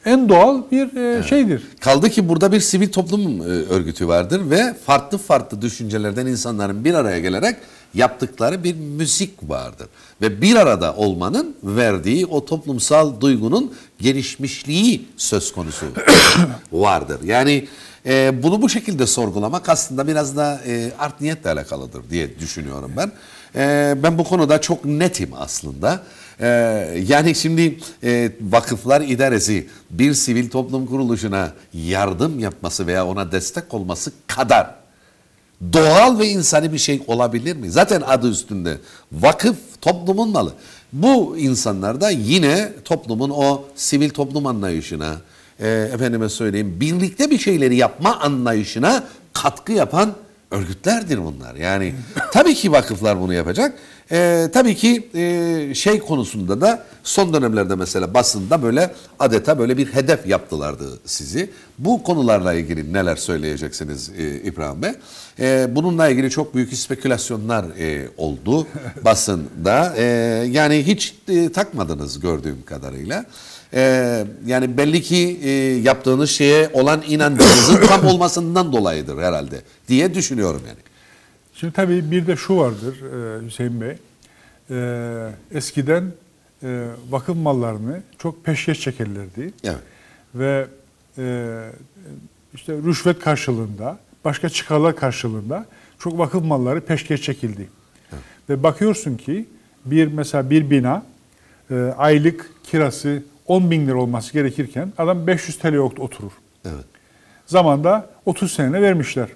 en doğal bir e, şeydir. Kaldı ki burada bir sivil toplum e, örgütü vardır ve farklı farklı düşüncelerden insanların bir araya gelerek yaptıkları bir müzik vardır. Ve bir arada olmanın verdiği o toplumsal duygunun gelişmişliği söz konusu vardır. Yani e, bunu bu şekilde sorgulamak aslında biraz da e, art niyetle alakalıdır diye düşünüyorum ben. E, ben bu konuda çok netim aslında. Ee, yani şimdi e, vakıflar idaresi bir sivil toplum kuruluşuna yardım yapması veya ona destek olması kadar doğal ve insani bir şey olabilir mi? Zaten adı üstünde vakıf toplumun malı. Bu insanlar da yine toplumun o sivil toplum anlayışına, e, efendime söyleyeyim birlikte bir şeyleri yapma anlayışına katkı yapan örgütlerdir bunlar. Yani tabii ki vakıflar bunu yapacak. Ee, tabii ki e, şey konusunda da son dönemlerde mesela basında böyle adeta böyle bir hedef yaptılardı sizi. Bu konularla ilgili neler söyleyeceksiniz e, İbrahim Bey? E, bununla ilgili çok büyük spekülasyonlar e, oldu basında. E, yani hiç e, takmadınız gördüğüm kadarıyla. E, yani belli ki e, yaptığınız şeye olan inancınızın tam olmasından dolayıdır herhalde diye düşünüyorum yani. Şimdi tabii bir de şu vardır e, Hüseyin Bey. E, eskiden e, vakıf mallarını çok peşkeş çekerlerdi. Evet. Ve e, işte rüşvet karşılığında, başka çıkarlar karşılığında çok vakıf malları peşkeş çekildi. Ve bakıyorsun ki bir mesela bir bina e, aylık kirası 10 bin lira olması gerekirken adam 500 TL oturur. Evet. Zamanda 30 sene vermişler.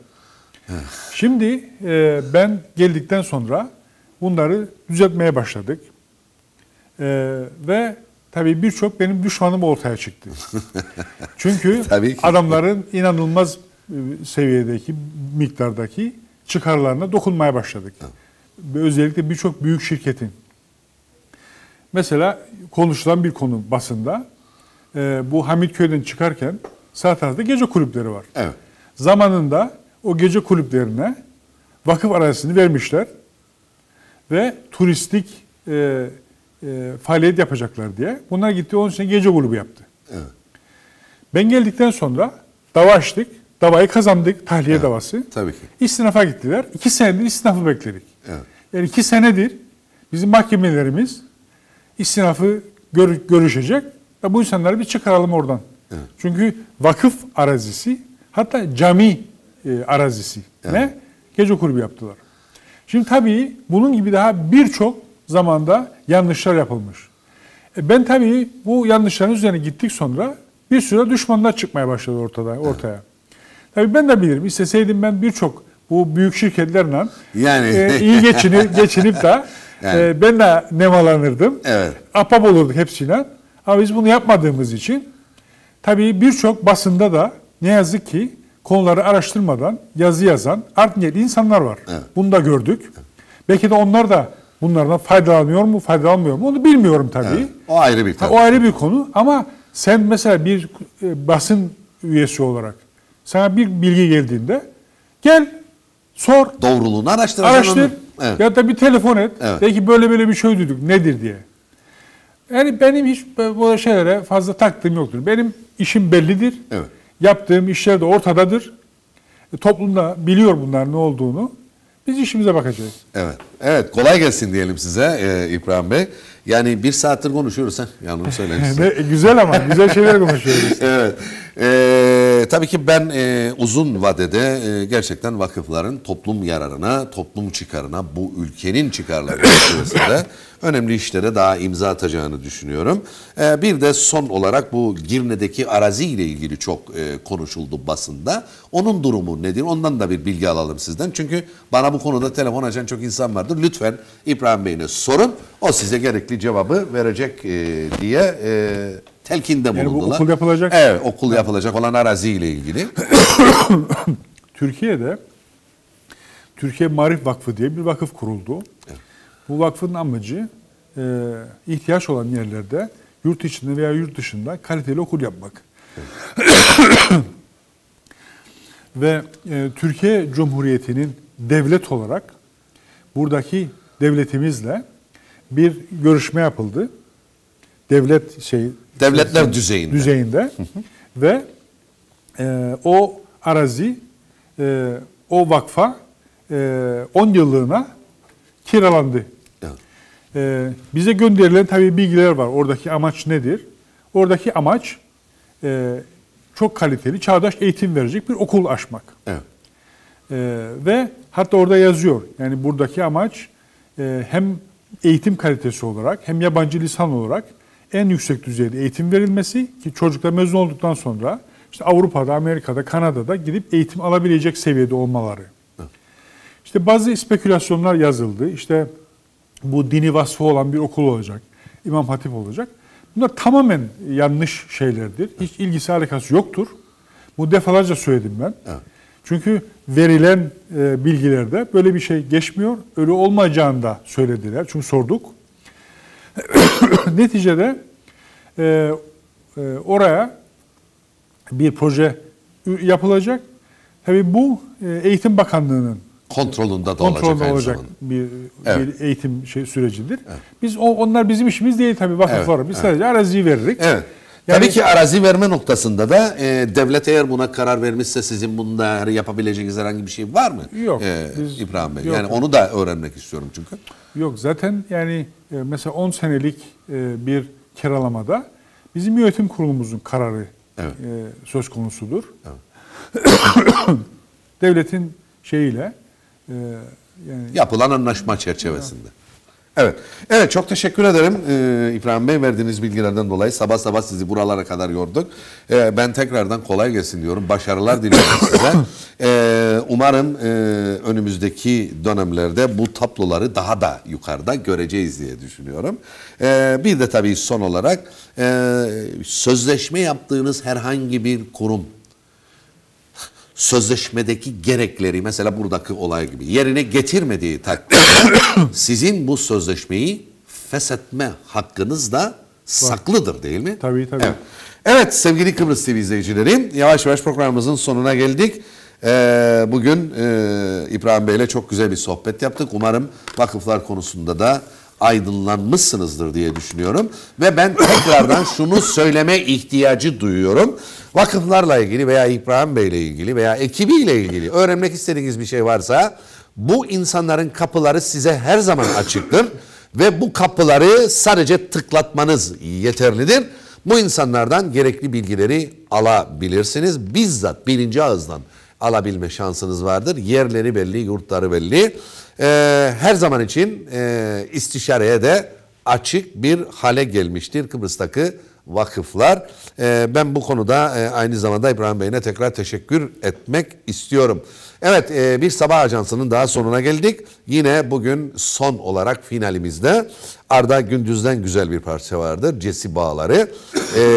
Şimdi e, ben geldikten sonra bunları düzeltmeye başladık. E, ve tabii birçok benim düşmanım ortaya çıktı. Çünkü adamların inanılmaz e, seviyedeki, miktardaki çıkarlarına dokunmaya başladık. Ve özellikle birçok büyük şirketin. Mesela konuşulan bir konu basında, e, bu Hamitköy'den çıkarken sağ tarafta gece kulüpleri var. Evet. Zamanında o gece kulüplerine vakıf arazisini vermişler ve turistik e, e, faaliyet yapacaklar diye. Bunlar gitti onun için gece kulübü yaptı. Evet. Ben geldikten sonra dava açtık. Davayı kazandık. Tahliye davası. tabii ki. İstinafa gittiler. İki senedir istinafı bekledik. Evet. Yani iki senedir bizim mahkemelerimiz istinafı gör- görüşecek ve bu insanları bir çıkaralım oradan. Çünkü vakıf arazisi hatta cami e, arazisi ne? Gece kulübü yaptılar. Şimdi tabii bunun gibi daha birçok zamanda yanlışlar yapılmış. E, ben tabii bu yanlışların üzerine gittik sonra bir sürü düşmanlar çıkmaya başladı ortada ortaya. Tabii ben de bilirim. İsteseydim ben birçok bu büyük şirketlerle Yani. e, iyi geçinip, geçinip de Yani. e, ben de nemalanırdım. Evet. Apap olurduk hepsiyle. Ama biz bunu yapmadığımız için tabii birçok basında da ne yazık ki konuları araştırmadan yazı yazan art niyetli insanlar var. Evet. Bunu da gördük. Belki de onlar da bunlardan faydalanıyor mu, faydalanmıyor mu onu bilmiyorum tabii. Evet. O ayrı bir Ha, tabii. o ayrı bir konu ama sen mesela bir e, basın üyesi olarak sana bir bilgi geldiğinde gel sor, Doğruluğunu araştır onu. Evet. ya da bir telefon et. Evet. Belki böyle böyle bir şey duyduk nedir diye. Yani benim hiç bu şeylere fazla taktığım yoktur. Benim işim bellidir. Evet. Yaptığım işler de ortadadır. E, toplumda biliyor bunlar ne olduğunu. Biz işimize bakacağız. Evet. Evet. Kolay gelsin diyelim size e, İbrahim Bey. Yani bir saattir konuşuyoruz. ha. Yanlış söylemişsin. Güzel ama güzel şeyler konuşuyoruz. evet. Ee, tabii ki ben e, uzun vadede e, gerçekten vakıfların toplum yararına, toplum çıkarına, bu ülkenin çıkarları içerisinde önemli işlere daha imza atacağını düşünüyorum. Ee, bir de son olarak bu Girne'deki arazi ile ilgili çok e, konuşuldu basında. Onun durumu nedir? Ondan da bir bilgi alalım sizden. Çünkü bana bu konuda telefon açan çok insan vardır. Lütfen İbrahim Bey'ine sorun. O size gerekli cevabı verecek e, diye e, telkinde Yani bu bulundular. okul yapılacak- Evet, okul yapılacak olan arazi ile ilgili. Türkiye'de Türkiye Marif Vakfı diye bir vakıf kuruldu. Bu vakfın amacı e, ihtiyaç olan yerlerde yurt içinde veya yurt dışında kaliteli okul yapmak. Ve e, Türkiye Cumhuriyeti'nin devlet olarak buradaki devletimizle bir görüşme yapıldı. Devlet şey Devletler düzeyinde. düzeyinde ve e, o arazi e, o vakfa e, 10 yıllığına kiralandı. Evet. E, bize gönderilen tabii bilgiler var. Oradaki amaç nedir? Oradaki amaç e, çok kaliteli, çağdaş eğitim verecek bir okul açmak. Evet. Ee, ve hatta orada yazıyor. Yani buradaki amaç e, hem eğitim kalitesi olarak hem yabancı lisan olarak en yüksek düzeyde eğitim verilmesi ki çocuklar mezun olduktan sonra işte Avrupa'da, Amerika'da, Kanada'da gidip eğitim alabilecek seviyede olmaları. İşte bazı spekülasyonlar yazıldı. İşte bu dini vasfı olan bir okul olacak, İmam Hatip olacak. Bunlar tamamen yanlış şeylerdir. Hiç ilgisi alakası yoktur. Bu defalarca söyledim ben. Evet. Çünkü verilen e, bilgilerde böyle bir şey geçmiyor. Öyle olmayacağını da söylediler. Çünkü sorduk. Neticede e, e, oraya bir proje yapılacak. Tabii bu e, Eğitim Bakanlığı'nın Kontrolünde de olacak kontrolünde olacak zamanda. bir, Evet. bir eğitim şey, sürecidir. Biz o, onlar bizim işimiz değil tabii vakıflara. Evet, Biz sadece araziyi veririk. Evet. Yani- Tabii ki arazi verme noktasında da e, devlet eğer buna karar vermişse sizin bunda yapabileceğiniz herhangi bir şey var mı? Yok, E, biz- İbrahim Bey. yok. Yani onu da öğrenmek istiyorum çünkü. Yok zaten yani mesela 10 senelik e, bir kiralamada bizim yönetim kurulumuzun kararı Evet. e, söz konusudur. Devletin şeyiyle e, yani Yapılan anlaşma çerçevesinde. Evet. Evet çok teşekkür ederim ee, İbrahim Bey verdiğiniz bilgilerden dolayı. Sabah sabah sizi buralara kadar yorduk. Ee, ben tekrardan kolay gelsin diyorum. Başarılar diliyorum size. Ee, umarım e, önümüzdeki dönemlerde bu tabloları daha da yukarıda göreceğiz diye düşünüyorum. Ee, bir de tabii son olarak e, sözleşme yaptığınız herhangi bir kurum sözleşmedeki gerekleri mesela buradaki olay gibi yerine getirmediği takdirde sizin bu sözleşmeyi feshetme hakkınız da saklıdır değil mi? Tabii, tabii. Evet. Evet sevgili Kıbrıs TV izleyicileri yavaş yavaş programımızın sonuna geldik. Ee, bugün e, İbrahim Bey ile çok güzel bir sohbet yaptık. Umarım vakıflar konusunda da aydınlanmışsınızdır diye düşünüyorum. Ve ben tekrardan şunu söyleme ihtiyacı duyuyorum. Vakıflarla ilgili veya İbrahim Bey ile ilgili veya ekibiyle ilgili öğrenmek istediğiniz bir şey varsa bu insanların kapıları size her zaman açıktır. Ve bu kapıları sadece tıklatmanız yeterlidir. Bu insanlardan gerekli bilgileri alabilirsiniz. Bizzat birinci ağızdan alabilme şansınız vardır. Yerleri belli, yurtları belli. Ee, her zaman için e, istişareye de açık bir hale gelmiştir Kıbrıs'taki vakıflar. Ee, ben bu konuda e, aynı zamanda İbrahim Bey'ine tekrar teşekkür etmek istiyorum. Evet e, bir sabah ajansının daha sonuna geldik. Yine bugün son olarak finalimizde Arda Gündüz'den güzel bir parça vardır. Cesi Bağları. Ee,